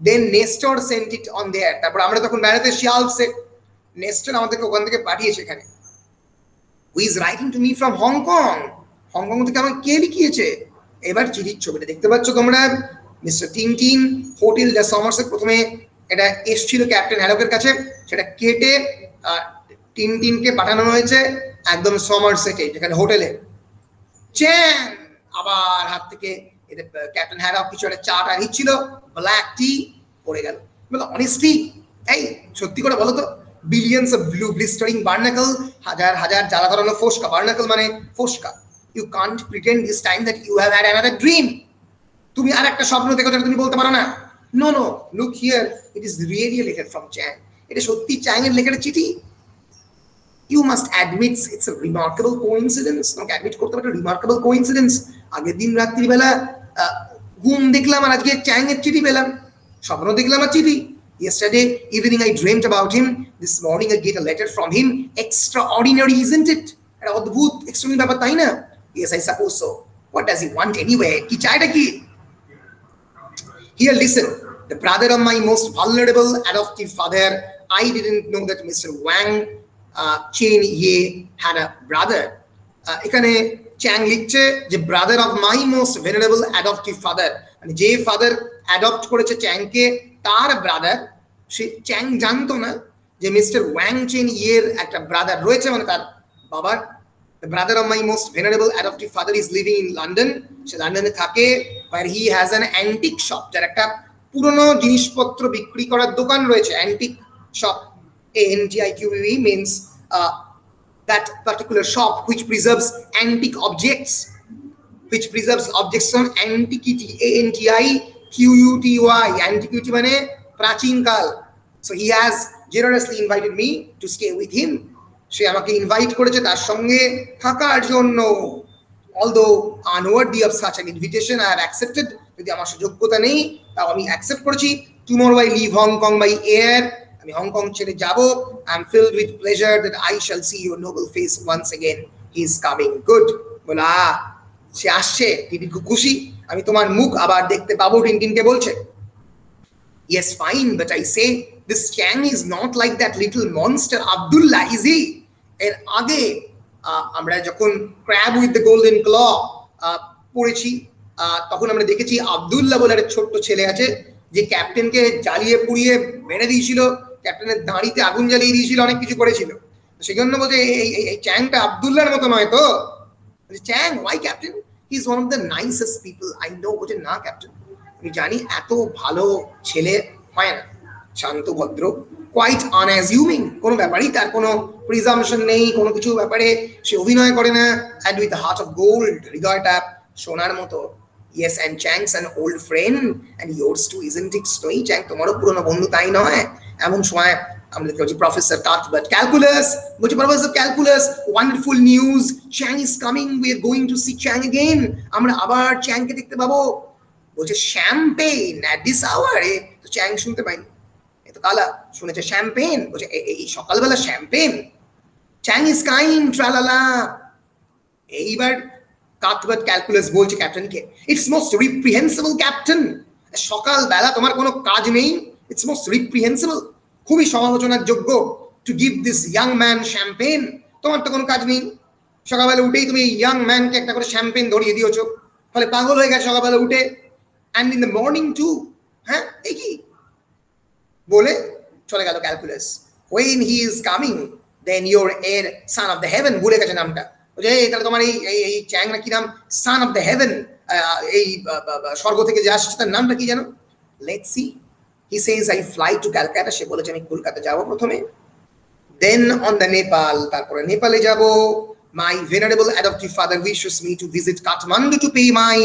then Nestor sent it on there তারপর আমরা তখন বেড়াতে শিয়ালসে নেস্টর আমাদেরকে ওখান থেকে পাঠিয়েছে এখানে। Who is writing to me from Hong Kong Hong Kong থেকে আমাকে কে লিখিয়েছে? এবার চিঠির ছবিটা দেখতে পাচ্ছ তোমরা। Mister Tintin hotel the Somerset প্রথমে এটা এসছিল ক্যাপ্টেন হ্যালকের কাছে। সেটা কেটে টিন টিনকে পাঠানো হয়েছে একদম সমর সেটে যেখানে হোটেলে চ্যাং আবার হাত থেকে এদের ক্যাপ্টেন হ্যারক কিছু একটা চা টা নিচ্ছিল ব্ল্যাক টি পড়ে গেল। বলো অনেস্টলি এই, সত্যি করে বলো তো billions of blue blistering barnacle হাজার হাজার জ্বালা ধরানো ফোসকা বার্নাকল মানে ফোসকা। You can't pretend this time that you have had another dream তুমি আর একটা স্বপ্ন দেখো যেটা তুমি বলতে পারো না। No no look here it is really letter from Chang এটা সত্যি চ্যাং এর লেখাটা চিঠি you must admit it's remarkable coincidence তোমাকে অ্যাডমিট করতে পারো রিমার্কেবল কোইন্সিডেন্স আগের দিন রাত্রিবেলা ঘুম দেখলাম আর আজকে চ্যাং এর চিঠি পেলাম স্বপ্ন দেখলাম আর চিঠি Yesterday evening I dreamt about him. This morning I get a letter from him. Extraordinary, isn't it? একটা অদ্ভুত এক্সট্রিম ব্যাপার তাই না Yes, I suppose so. What does he want anyway? কি চাইটা কি Here, listen. The brother of my most vulnerable adoptive father. I didn't know that Mr. Wang uh, Chen Ye had a brother. Uh, এখানে Chang লিখছে যে brother of my most venerable adoptive father মানে যে father adopt করেছে চ্যাংকে তার brother সে চ্যাং জানতো না যে মিস্টার ওয়াং চেন ইয়ের একটা ব্রাদার রয়েছে মানে তার বাবার brother of my most venerable adoptive father is living in London. সে লন্ডনে থাকে where he has an antique shop যার একটা পুরনো জিনিসপত্র বিক্রি করার দোকান রয়েছে N T I Q U E means uh, that particular shop which preserves antique objects which preserves objects from antiquity A N T I Q U T Y antiquity মানে প্রাচীনকাল so he has generously invited me to stay with him সে আমাকে invite করেছে তার সঙ্গে থাকার জন্য although unworthy of such an invitation I have accepted যদি আমার সুযোগ্যতা নেই তাও আমি অ্যাকসেপ্ট করেছি I leave Hong Kong by air আমি হংকং ছেড়ে যাব। I am filled with pleasure that I shall see your noble face once again he is coming good বলা সে আসছে। টিটি খুব খুশি। আমি তোমার মুখ আবার দেখতে পাবো, টিনটিনকে বলছে। Yes fine but I say this Chang is not like that little monster Abdullah is he এর আগে আমরা যখন crab with the golden claw পড়েছি তখন আমরা দেখেছি আবদুল্লাহ বলে একটা ছোট্ট ছেলে আছে, যে ক্যাপ্টেনকে জ্বালিয়ে পুড়িয়ে মেরে দিয়েছিল। ক্যাপ্টেনের দাঁড়িতে আগুন জ্বালিয়ে দিয়েছিল, অনেক কিছু করেছিল। সেই জন্য বলছে এই চ্যাংটা আবদুল্লাহর মতো নয় তো? Chang why captain he is one of the nicest people I know বলছে, না ক্যাপ্টেন আমি জানি এত ভালো ছেলে হয় না। শান্ত, ভদ্র কোয়াইট আনঅ্যাজিউমিং কোনো ব্যাপারেই তার কোনো প্রিজামশন নেই, কোনো কিছু ব্যাপারে সে অভিনয় করে না। And with heart of gold হৃদয়টা সোনার মতো। Yes and Chang's an old friend and yours too isn't স্টোই Chang, তোমারও পুরনো বন্ধু, তাই নয়। এমন সময় আমরা লিখতে পারছি প্রফেসর কাকবাট ক্যালকুলাস বলছি professor Calculus wonderful news Chang is coming we are going to see Chang again আমরা আবার চ্যাংকে দেখতে পাবো। বলছে শ্যাম্পেন অ্যাট দিস আওয়ারে তো চ্যাং শুনতে পাইনি। এ তো কালা, শুনেছে শ্যাম্পেন বলছে এই সকালবেলা শ্যাম্পেন চ্যাং ইজ কাইম ট্রালালা এইবার কাকবাট ক্যালকুলাস বলছে ক্যাপ্টেনকে ইটস মোস্ট রিপ্রিহেন্সিবল ক্যাপ্টেন সকালবেলা তোমার কোনো কাজ নেই ইটস মোস্ট রিপ্রিহেন্সিবল খুবই সমালোচনার যোগ্য to give this young man champagne তোমার তো কোনো কাজ নেই। সকালবেলা উঠেই তুমি ইয়াং ম্যানকে একটা করে শ্যাম্পেন ধরিয়ে দিয়েছ। ফলে পাগল হয়ে গেছে সকালবেলা উঠে। And in the morning too হ্যাঁ? এই কি? বলে চলে গেল Calculus when he is coming then your এর সান অফ দ্য হেভেন ভুলে গেছে নামটা। এই তাহলে তোমার এই এই চ্যাং না কি নাম? সান অফ দ্য হেভেন এই স্বর্গ থেকে যে আসছে, তার নামটা কি জানো let's see he says I fly to Calcutta সে বলেছে, আমি কলকাতা যাব প্রথমে। দেন অন দ্য নেপাল তারপরে নেপালে যাব। My venerable adoptive father wishes me to visit Kathmandu to pay my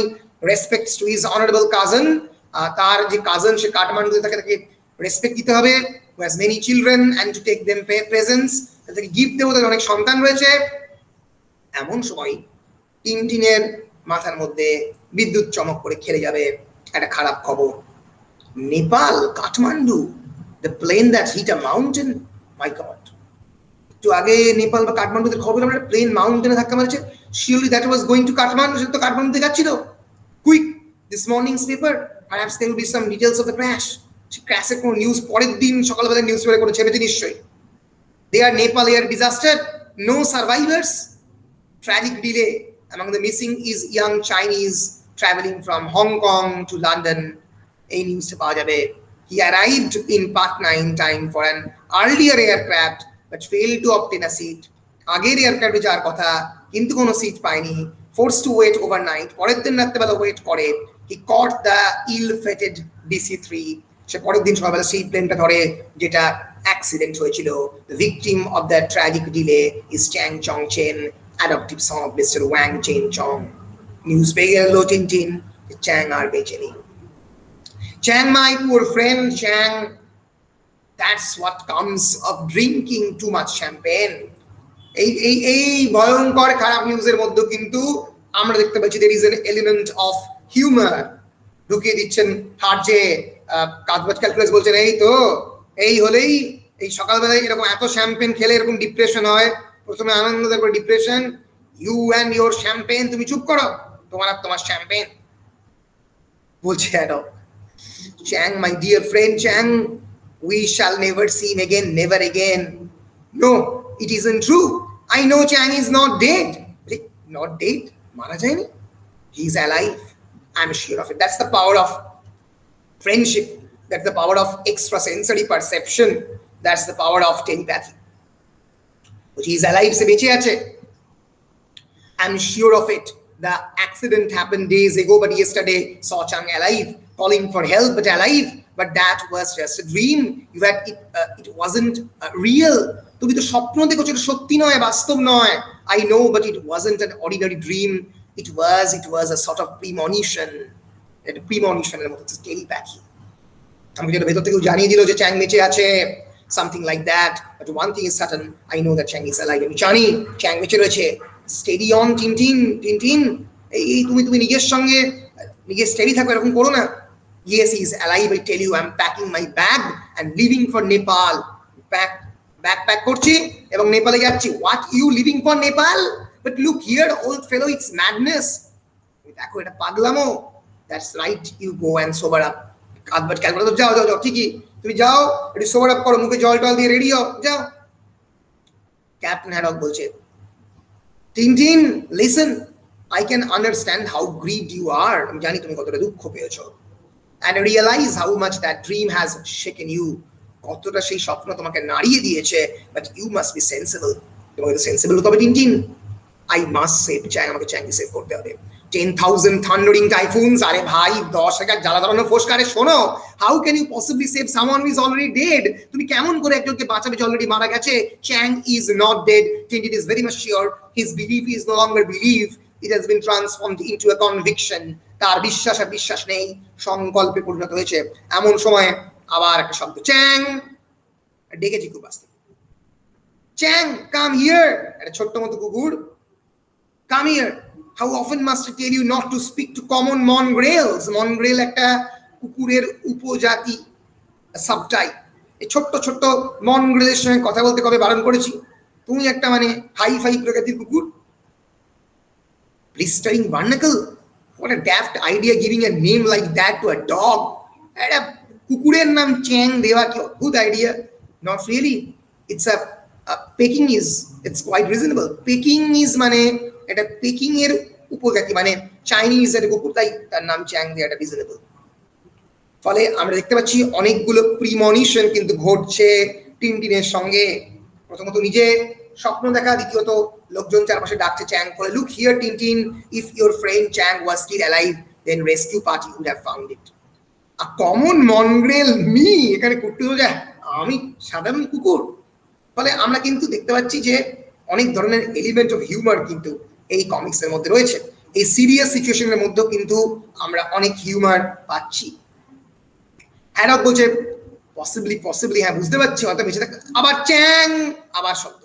respects to his honourable cousin তার যে কাজন সে কাঠমান্ডুতে থাকে, তাকে রেসপেক্ট দিতে হবে। Who has many children and to take them presents তাদেরকে গিফট দেবো তাদের অনেক সন্তান রয়েছে। এমন সময় টিনটিনের মাথার মধ্যে বিদ্যুৎ চমক করে খেলে যাবে। একটা খারাপ খবর। Nepal Kathmandu the plane that hit a mountain my god একটু আগে নেপাল বা কাঠমান্ডুতে খবর আমরা প্লেন মাউন্টেনে ধাক্কা মারছে। Surely that was going to Kathmandu সেটা তো কাঠমান্ডুতে যাচ্ছিল। Quick this morning's paper perhaps there will be some details of the crash সে ক্র্যাশের কোনো নিউজ পরের দিন সকালবেলা নিউজ পেপারে কোনো ছেপেছে নিশ্চয়ই। They are Nepal air disaster no survivors tragic delay among the missing is young Chinese traveling from Hong Kong to London. এই নিউজটা পাওয়া যাবে। He arrived in Patna in time for an earlier aircraft, but failed to obtain a seat আগের এয়ারক্রাফটে যাওয়ার কথা, কিন্তু কোনো সিট পায়নি। Force to wait overnight পরের দিন রাত্রেবেলা ওয়েট করে। He caught the ill fated DC three সে পরের দিন সকালবেলা সেই প্লেনটা ধরে, যেটা অ্যাক্সিডেন্ট হয়েছিল। Victim of the tragic delay is Chang Chong Chen adoptive son of mister Wang Chen Chong news পেয়ে গেল টিনটিন চ্যাং আর বেঁচে নেই। Chang my poor friend Chang that's what comes of drinking too much champagne এই এই এই ভয়ঙ্কর খারাপ নিউজের মধ্যে কিন্তু আমরা দেখতে পাচ্ছি there is an element of humour ঢুকিয়ে দিচ্ছেন হার যে কাজবাজ ক্যালকুলাস বলছেন, এই তো, এই হলেই, এই সকালবেলায় এরকম এত শ্যাম্পেন খেলে এরকম ডিপ্রেশন হয়, প্রথমে আনন্দ, তারপর depression you and your champagne তুমি চুপ করো, তোমার আর তোমার শ্যাম্পেন বলছে অ্যাডপ Chang, my dear friend Chang, we shall never see him again, never again. No, it isn't true. I know Chang is not dead. Not dead? Marajani? He's alive. I'm sure of it. That's the power of friendship. That's the power of extrasensory perception. That's the power of telepathy. He's alive, se. I'm sure of it. The accident happened days ago, but yesterday saw Chang alive. Calling for help, but alive. But that was just a dream. You had it. Uh, it wasn't uh, real. তুমি তো স্বপ্ন দেখছ এটা সত্যি নয় বাস্তব নয় I know but it wasn't an ordinary dream it was it was a sort of premonition এটা প্রিমনিশনের মতো টেলিপ্যাথি আমাকে যেটা ভেতর থেকে জানিয়ে দিল যে চ্যাং বেঁচে আছে something like that but one thing is certain I know that Chang is alive আমি জানি চ্যাং বেঁচে রয়েছে স্টেডি অন টিনটিন টিনটিন এই তুমি তুমি নিজের সঙ্গে নিজের স্টেডি থাকো এরকম করো না Yes, he is alive. I tell you, I'm packing my bag and leaving for Nepal. Pack, backpack করছি এবং নেপালে যাচ্ছি। What you leaving for Nepal but look here old fellow it's madness দেখো এটা পাগলামো। That's right you go and sober up কাঁদবার calculator যাও যাও যাও ঠিকই। তুমি যাও একটু সোবার আপ করো মুখে জল টল দিয়ে রেডি হও। যাও। ক্যাপ্টেন হ্যাডক বলছে Tintin listen I can understand how grieved you are আমি জানি তুমি কতটা দুঃখ পেয়েছ। And realize how much that dream has shaken you. কতটা সেই স্বপ্ন তোমাকে নাড়িয়ে দিয়েছে but you must be sensible তোমাকে তো সেন্সিবল হতে হবে টিন আই মাস্ট সেভ চাই আমাকে চ্যাংকি সেভ করতে হবে। টেন থাউজেন্ড থান্ডারিং টাইফুনস আরে ভাই, দশ হাজার জ্বালা ধরানো ফোসকারে শোনো। How can you possibly save someone is already dead তুমি কেমন করে একজনকে বাঁচাবে যে অলরেডি মারা গেছে? Chang is not dead Tintin is very much sure his believe is no longer believe it has been transformed into a conviction তার বিশ্বাস আর বিশ্বাস নেই, সংকল্পে পরিণত হয়েছে। এমন সময় আবার একটা শব্দ, চ্যাং! ডেকেছি খুব আসতে। চ্যাং কাম হিয়ার একটা ছোট্ট মতো কুকুর। Come here how often must tell you not to speak to common mongrels mongrel একটা কুকুরের উপজাতি সাবটাই এই ছোট্ট ছোট্ট মনগ্রেলের সঙ্গে কথা বলতে কবে বারণ করেছি? তুমি একটা মানে হাই ফাই প্রকৃতির কুকুর। Blistering barnacle! What a daft idea giving a name like that to a dog. একটা কুকুরের নাম চ্যাং দেওয়া কি অদ্ভুত idea not really it's a Peking is it's quite reasonable Peking is মানে এটা পেকিং এর উপজাতি মানে চাইনিজ এর কুকুর তাই তার নাম চ্যাং দেওয়াটা রিজনেবল ফলে আমরা দেখতে পাচ্ছি অনেকগুলো প্রিমনিশন কিন্তু ঘটছে টিনটিনের সঙ্গে। প্রথমত নিজে স্বপ্ন দেখা, দ্বিতীয়ত লোকজন চারপাশে ডাকছে চ্যাং বলে look here Tintin if your friend Chang was still alive then rescue party would have found it a common mongrel me এখানে হলো যায় আমি সাধারণ কুকুর। ফলে আমরা কিন্তু দেখতে পাচ্ছি যে অনেক ধরনের এলিমেন্ট অফ হিউমার কিন্তু এই কমিক্সের মধ্যে রয়েছে। এই সিরিয়াস সিচুয়েশনের মধ্যেও কিন্তু আমরা অনেক হিউমার পাচ্ছি। হ্যাডক বলছে পসিবলি পসিবলি হ্যাঁ বুঝতে পারছি, হয়তো বেঁচে থাকতে আবার চ্যাং, আবার শব্দ।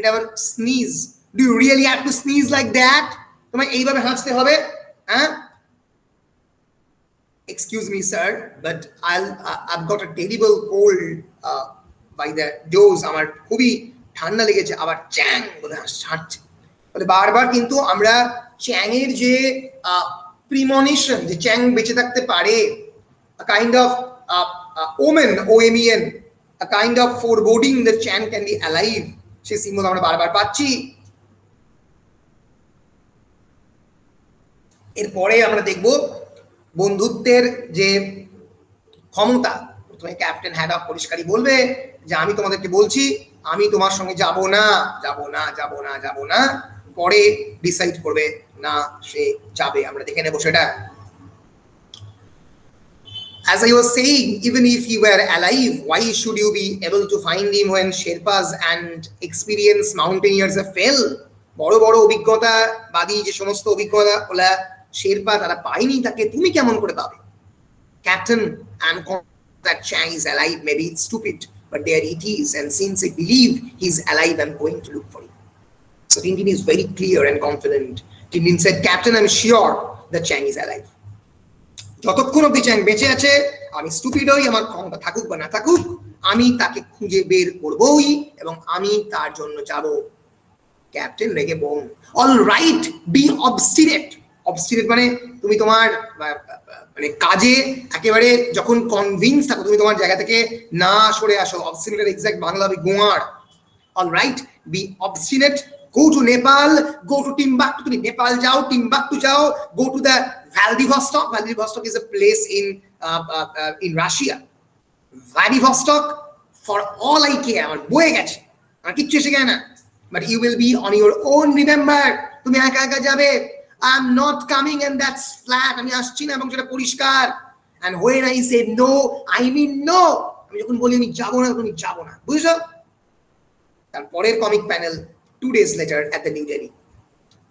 এটা আবার sneeze do you really have to sneeze like that তোমায় এইভাবে হাসতে হবে হ্যাঁ? Sir but i'll uh, i've got a terrible cold uh, by the dose. আমার খুবই ঠান্ডা লেগেছে আবার চ্যাং বলে হাঁটছে ফলে বারবার কিন্তু আমরা চ্যাংয়ের যে প্রিমনিশন যে চ্যাং বেঁচে থাকতে পারে kind of omen O M N a kind of foreboding that Chan can be alive সেই সিম্বল আমরা বারবার পাচ্ছি। এরপরে আমরা দেখব বন্ধুত্বের যে ক্ষমতা। প্রথমে ক্যাপ্টেন হ্যাডক পরিষ্কারই বলবে যে, আমি তোমাদেরকে বলছি, আমি তোমার সঙ্গে যাব না যাব না যাব না যাব না। পরে ডিসাইড করবে, না, সে যাবে। আমরা দেখে নেব সেটা। As I was saying, even if he were alive, why should you be able to find him when Sherpas and experienced mountaineers have fell? বড় বড় অভিজ্ঞতাবাদী যে সমস্ত অভিজ্ঞতা ওলা শেরপা তারা পায়নি তাকে তুমি কেমন করে পাবে Captain, I'm confident that Chang is alive. Maybe it's stupid, but there it is. And since I believe he's alive, I'm going to look for him. So Tintin is very clear and confident. Tintin said, Captain, I'm sure that Chang is alive. যতক্ষণ অব্দি চ্যাং বেঁচে আছে, আমি stupid হই, আমার ক্ষমতা থাকুক বা না থাকুক, আমি তাকে খুঁজে বের করবই এবং আমি তার জন্য যাব। ক্যাপ্টেন রেগে bomb. All right be obstinate obstinate মানে তুমি তোমার মানে কাজে একেবারে যখন কনভিন্স থাকো, তুমি তোমার জায়গা থেকে না সরে আসো। অবস্টিনেটের এক্সাক্ট বাংলা গোয়ার। All right be obstinate go to Nepal go to Timbuktu তুমি নেপাল যাও টিম্বাকটু যাও go to the Vladivostok Vladivostok is a place in in Russia Vladivostok for all I care আমার বয়ে গেছে। আমার কিচ্ছু এসে গেছে না। But you will be on your own remember তুমি একা একা যাবে। I am not coming and that's flat আমি আসছি না এবং সেটা পরিষ্কার। And when I say no I mean no আমি যখন বলি, আমি যাব না, তখন যাব না। বুঝছ? তার পরের comic panel two days later at the New Delhi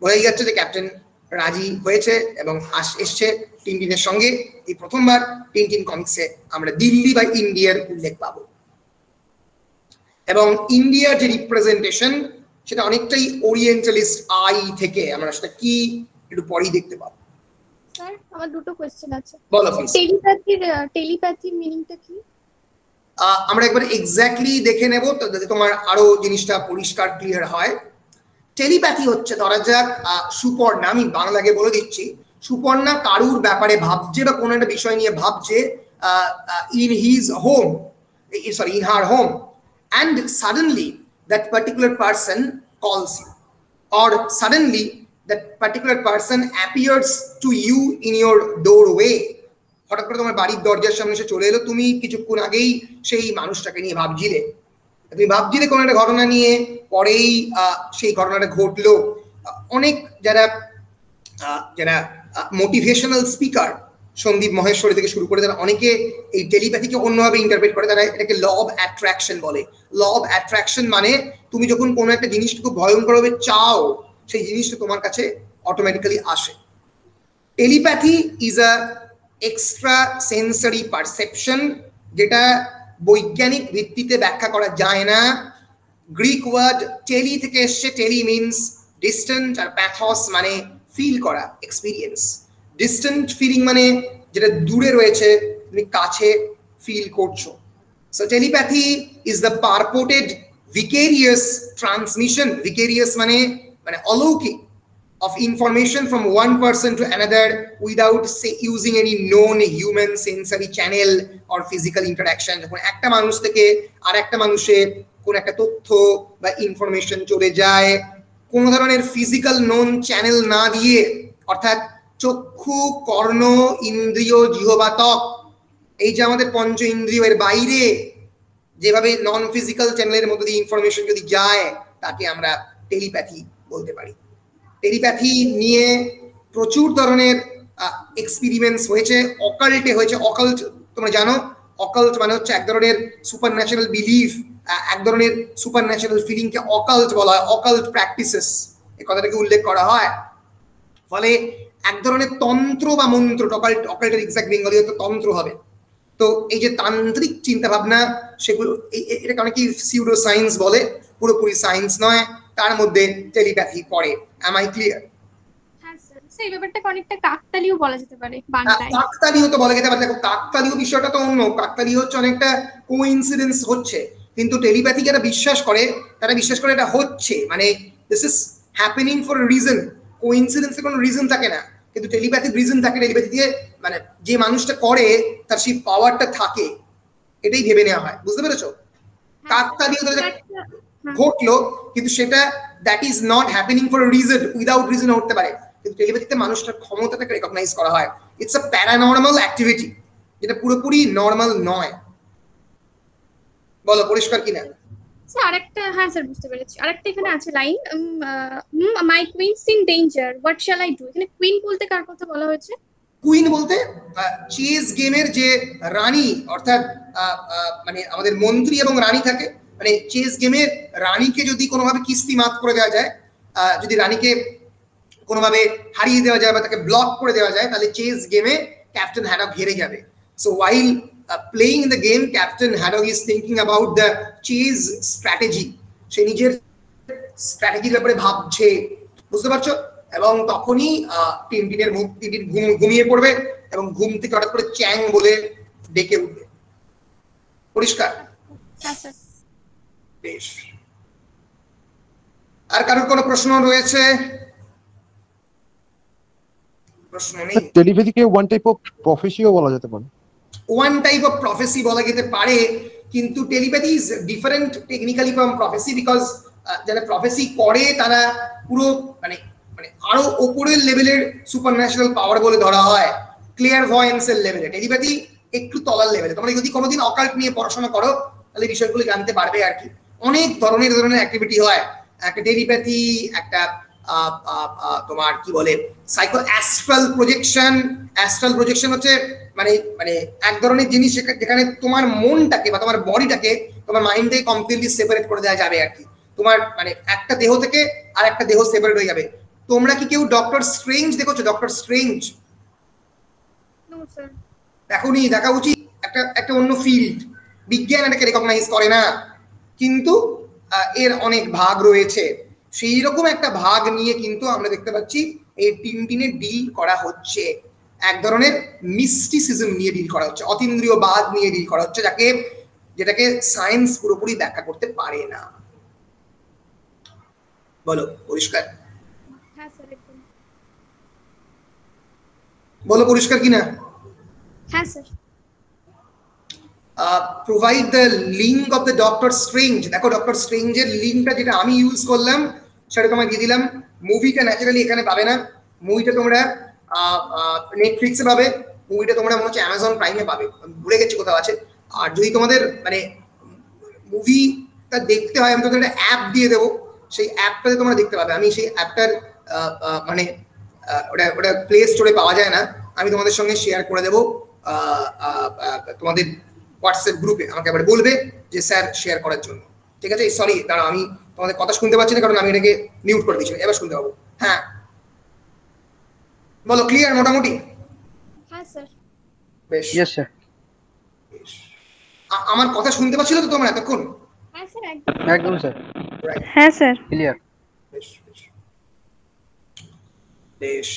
বোঝাই যাচ্ছে যে ক্যাপ্টেন রাজি হয়েছে এবং আস এসছে টিনটিনের সঙ্গে। এই প্রথমবার টিনটিন কমিক্সে আমরা দিল্লি বা ইন্ডিয়ার উল্লেখ পাবো। এবং ইন্ডিয়ার যে রিপ্রেজেন্টেশন সেটা অনেকটাই ওরিয়েন্টালিস্ট আই থেকে আমরা সেটা কি একটু পরেই দেখতে পাবো। স্যার আমার দুটো আছে। বলো প্লিজ টেলিপ্যাথির টেলিপ্যাথির মিনিংটা কি? আমরা একবার এক্স্যাক্টলি দেখে নেব তো যাতে তোমার আরও জিনিসটা পরিষ্কার ক্লিয়ার হয়। টেলিপ্যাথি হচ্ছে, ধরা যাক সুপর্ণা, আমি বাংলাকে বলে দিচ্ছি। সুপর্ণা কারুর ব্যাপারে ভাবছে বা কোনো একটা বিষয় নিয়ে ভাবছে in his home sorry in her home and suddenly that particular person calls you or suddenly that that person appears to you in in doorway হঠাৎ করে তোমার বাড়ির দরজার সামনে এসে চলে এলো, তুমি কিছুক্ষণ আগেই সেই মানুষটাকে নিয়ে ভাবছিলে। তুমি ভাবছিলে কোনো একটা ঘটনা নিয়ে পরেই সেই ঘটনাটা ঘটলো। অনেক যারা যারা মোটিভেশনাল স্পিকার সন্দীপ মহেশ্বরী থেকে শুরু করে তারা অনেকে এই টেলিপ্যাথিকে অন্যভাবে ইন্টারপ্রেট করে। তারা এটাকে ল অফ অ্যাট্রাকশন বলে। ল অফ অ্যাট্রাকশন মানে তুমি যখন কোনো একটা জিনিসকে খুব ভয়ঙ্করভাবে চাও, সেই জিনিসটা তোমার কাছে অটোমেটিক্যালি আসে। Telepathy is a extra sensory perception যেটা বৈজ্ঞানিক ভিত্তিতে ব্যাখ্যা করা যায় না। গ্রিক ওয়ার্ড টেলি থেকে এসছে টেলি মিনস ডিস্টেন্ট আর প্যাথস মানে ফিল করা এক্সপিরিয়েন্স ডিস্টেন্ট ফিলিং মানে যেটা দূরে রয়েছে, তুমি কাছে ফিল করছ। So telepathy is the purported vicarious transmission vicarious মানে মানে অলৌকিক। Of information from one person to another without say, using any known human sensory channel or physical interaction. যখন একটা মানুষ থেকে আর একটা মানুষের কোন একটা তথ্য বা ইনফরমেশন চলে যায় কোন ধরনের ফিজিক্যাল নোন চ্যানেল না দিয়ে অর্থাৎ চক্ষু কর্ণ ইন্দ্রিয় জিহবাতক এই যে আমাদের পঞ্চ ইন্দ্রিয় এর বাইরে যেভাবে নন ফিজিক্যাল চ্যানেলের মধ্যে দিয়ে ইনফরমেশন যদি যায় তাকে আমরা টেলিপ্যাথি বলতে পারি। টেলিপ্যাথি নিয়ে প্রচুর ধরনের এক্সপিরিমেন্টস হয়েছে অকাল্টে হয়েছে অকাল্ট তোমরা জানো অকাল্ট মানে হচ্ছে এক ধরনের সুপার ন্যাচারাল বিলিফ এক ধরনের সুপার ন্যাচারাল ফিলিংকে অকাল্ট বলা হয় অকাল্ট প্র্যাকটিসেস এই কথাটাকে উল্লেখ করা হয়। ফলে এক ধরনের তন্ত্র বা মন্ত্র অকাল্ট অকাল্টের এক্সাক্ট বেঙ্গলি হয়তো তন্ত্র হবে। তো এই যে তান্ত্রিক চিন্তা ভাবনা সেগুলো এটাকে অনেকেই সিউডো সায়েন্স বলে, পুরোপুরি সায়েন্স নয়। তার মধ্যে টেলিপ্যাথি পড়ে এম আই ক্লিয়ার সেই ব্যাপারটাকে অনেকটা কাকতালিও বলা যেতে পারে বাংলায়। কাকতালীয় তো বলা যেতে পারে। দেখো কাকতালীয় বিষয়টা তো অন্য। কাকতালীয় হচ্ছে অনেকটা কোইন্সিডেন্স হচ্ছে। কিন্তু টেলিপ্যাথি যারা বিশ্বাস করে তারা বিশ্বাস করে এটা হচ্ছে। মানে this is happening for reason কোইন্সিডেন্সের কোনো রিজন থাকে না। কিন্তু টেলিপ্যাথিক রিজন থাকে টেলিপ্যাথি দিয়ে। মানে যে মানুষটা করে তার সেই পাওয়ারটা থাকে। এটাই ভেবে নেওয়া হয়। বুঝতে পেরেছ? কাকতালীয় হ্যাঁ, ঘটলো কিন্তু সেটা that is not happening for reason without reason হতে পারে। কিন্তু টেলিপ্যাথিতে মানুষটার ক্ষমতাটাকে রেকগনাইজ করা হয়। ইটস আ প্যারানর্মাল অ্যাক্টিভিটি যেটা পুরোপুরি নর্মাল নয়। বলো পরিষ্কার কিনা? স্যার আরেকটা হ্যাঁ স্যার বুঝতে পেরেছি। আরেকটা এখানে আছে line my queens in danger what shall I do এখানে কুইন বলতে কার কথা বলা হয়েছে? কুইন বলতে চেস গেমের যে রানী অর্থাৎ মানে আমাদের মন্ত্রী এবং রানী থাকে মানে চেস গেমের রানীকে যদি কোনোভাবে কিস্তি মাত করে দেওয়া যায় যদি রানীকে কোনোভাবে হারিয়ে দেওয়া যায় বা তাকে ব্লক করে দেওয়া যায়, তাহলে চেস গেমে ক্যাপ্টেন হ্যাডক হেরে যাবে। So while playing the game captain Haddock is thinking about the chess strategy সে নিজের স্ট্র্যাটেজির ব্যাপারে ভাবছে। বুঝতে পারছ? এবং তখনই টিনটিনের মুখ টিনটিন ঘুমিয়ে পড়বে এবং ঘুম থেকে হঠাৎ করে চ্যাং বলে ডেকে উঠবে। পরিষ্কার? বেশ আর কারোর কোনো প্রশ্ন রয়েছে? প্রশ্ন নেই। টেলিপ্যাথিকে ওয়ান টাইপ অফ প্রফেসিও বলা যেতে পারে। ওয়ান টাইপ অফ প্রফেসি বলা যেতে পারে কিন্তু telepathy is different technically from prophecy because যারা প্রফেসি করে তারা পুরো মানে মানে আরও ওপরের লেভেলের সুপার পাওয়ার বলে ধরা হয়। ক্লিয়ার ভয়েন্সের লেভেলে টেলিপ্যাথি একটু তলার লেভেলে তোমরা যদি কোনোদিন অকাল্ট নিয়ে পড়াশোনা করো তাহলে বিষয়গুলো জানতে পারবে আর কি। অনেক ধরনের ধরনের অ্যাক্টিভিটি হয়। একটা টেলিপ্যাথি একটা তোমার কি বলে psycho astral projection astral projection হচ্ছে মানে মানে এক ধরনের জিনিস যেখা- যেখানে তোমার মনটাকে বা তোমার বডিটাকে তোমার মাইন্ডটাকে কমপ্লিটলি সেপারেট করে দেওয়া যাবে আর কি। তোমার মানে একটা দেহ থেকে আর একটা দেহ সেপারেট হয়ে যাবে। তোমরা কি কেউ ডক্টর স্ট্রেঞ্জ দেখেছ? ডক্টর স্ট্রেঞ্জ নো স্যার এখনই দেখা উচিত। একটা একটা অন্য ফিল্ড বিজ্ঞান এটাকে রেকগনাইজ করে না। কিন্তু এর অনেক ভাগ রয়েছে। সেই রকম একটা ভাগ নিয়ে কিন্তু আমরা দেখতে পাচ্ছি এই টিনটিনে ডিল করা হচ্ছে। এক ধরনের মিস্টিসিজম নিয়ে ডিল করা হচ্ছে অতীন্দ্রিয় বাদ নিয়ে ডিল করা হচ্ছে যাকে যেটাকে সায়েন্স পুরোপুরি ব্যাখ্যা করতে পারে না। বলো পরিষ্কার? হ্যাঁ বলো পরিষ্কার কিনা? হ্যাঁ sir provide the link of the Doctor Strange দেখো ডক্টর স্ট্রেঞ্জের লিঙ্কটা যেটা আমি ইউজ করলাম, সেটা তোমায় দিয়ে দিলাম। মুভিটা ন্যাচারালি এখানে পাবে না। মুভিটা তোমরা নেটফ্লিক্সে পাবে। মুভিটা তোমরা মনে হচ্ছে অ্যামাজন প্রাইমে পাবে। ভুলে গেছি কোথাও আছে। আর যদি তোমাদের মানে মুভিটা দেখতে হয়, আমি তোমাদের একটা অ্যাপ দিয়ে দেবো। সেই অ্যাপটাতে তোমরা দেখতে পাবে। আমি সেই অ্যাপটার মানে ওটা ওটা প্লে স্টোরে পাওয়া যায় না। আমি তোমাদের সঙ্গে শেয়ার করে দেবো। তোমাদের হোয়াটসঅ্যাপ গ্রুপে আমাকে আবার বলবে যে স্যার শেয়ার করার জন্য। ঠিক আছে? সরি দাঁড়াও আমি তোমাদের কথা শুনতে পাচ্ছি না কারণ আমি এটাকে মিউট করে দিয়েছি। এবার শুনতে পাবো। হ্যাঁ। বলো ক্লিয়ার মোটামুটি? হ্যাঁ স্যার। বেশ। ইয়েস স্যার আমার কথা শুনতে পাচ্ছিল তো তোমরা এতক্ষণ? হ্যাঁ স্যার একদম। একদম স্যার. হ্যাঁ স্যার। ক্লিয়ার বেশ বেশ। বেশ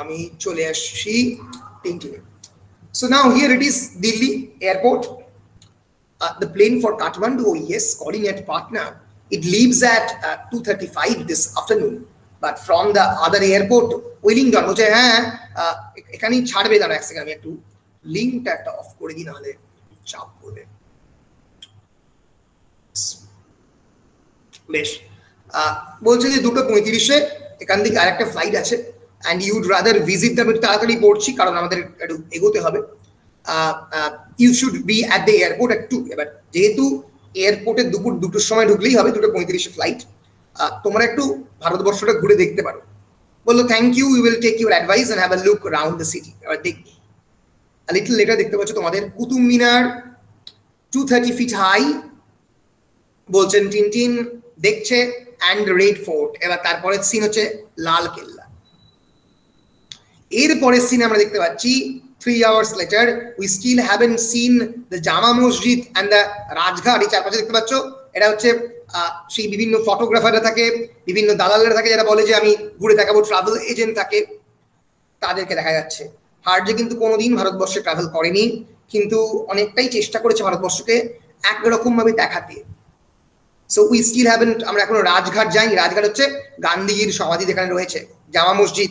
আমি চলে আসছি So now here it is Delhi airport. Uh, the plane for Kathmandu, yes, calling at Patna. It leaves at uh, 2.35 this afternoon. But from the other airport, Wellington, বলছে হ্যাঁ এখানেই ছাড়বে দাঁড়া এক সেকেন্ড আমি একটু লিঙ্কটা একটা অফ করে দিই নাহলে চাপ পড়বে বেশ বলছে যে দুটো পঁয়ত্রিশে এখান থেকে আরেকটা ফ্লাইট আছে and you'd rather visit the তাড়াতাড়ি পড়ছি কারণ আমাদের একটু এগোতে হবে you should be at the airport at two এবার যেহেতু এয়ারপোর্টে দুপুর দুটোর সময় ঢুকলেই হবে, দুটো পঁয়ত্রিশে ফ্লাইট তোমরা একটু ভারতবর্ষটা ঘুরে দেখতে পারো। বলল thank you we will take your advice and have a look round the city এবার দেখবে লিটল লেটার দেখতে পাচ্ছ তোমাদের Qutub Minar two thirty feet high বলছেন টিনটিন দেখছে অ্যান্ড রেড ফোর্ট এবার তারপরের সিন হচ্ছে লাল কেল্লা। এর পরের সিন আমরা দেখতে পাচ্ছি three hours later we still haven't seen the Jama Masjid and the Rajghat এই চারপাশে দেখতে পাচ্ছ, এটা হচ্ছে সেই বিভিন্ন ফটোগ্রাফাররা থাকে, বিভিন্ন দালালরা থাকে, যারা বলে যে আমি ঘুরে দেখাবো ট্রাভেল এজেন্ট থাকে, তাদেরকে দেখা যাচ্ছে। হার্জে কিন্তু কোনোদিন ভারতবর্ষে ট্রাভেল করেনি, কিন্তু অনেকটাই চেষ্টা করেছে ভারতবর্ষকে একরকম ভাবে দেখাতে। সো উই স্টিল হ্যাভেন আমরা এখনও রাজঘাট যাই রাজঘাট হচ্ছে গান্ধীজির সমাধি যেখানে রয়েছে, জামা মসজিদ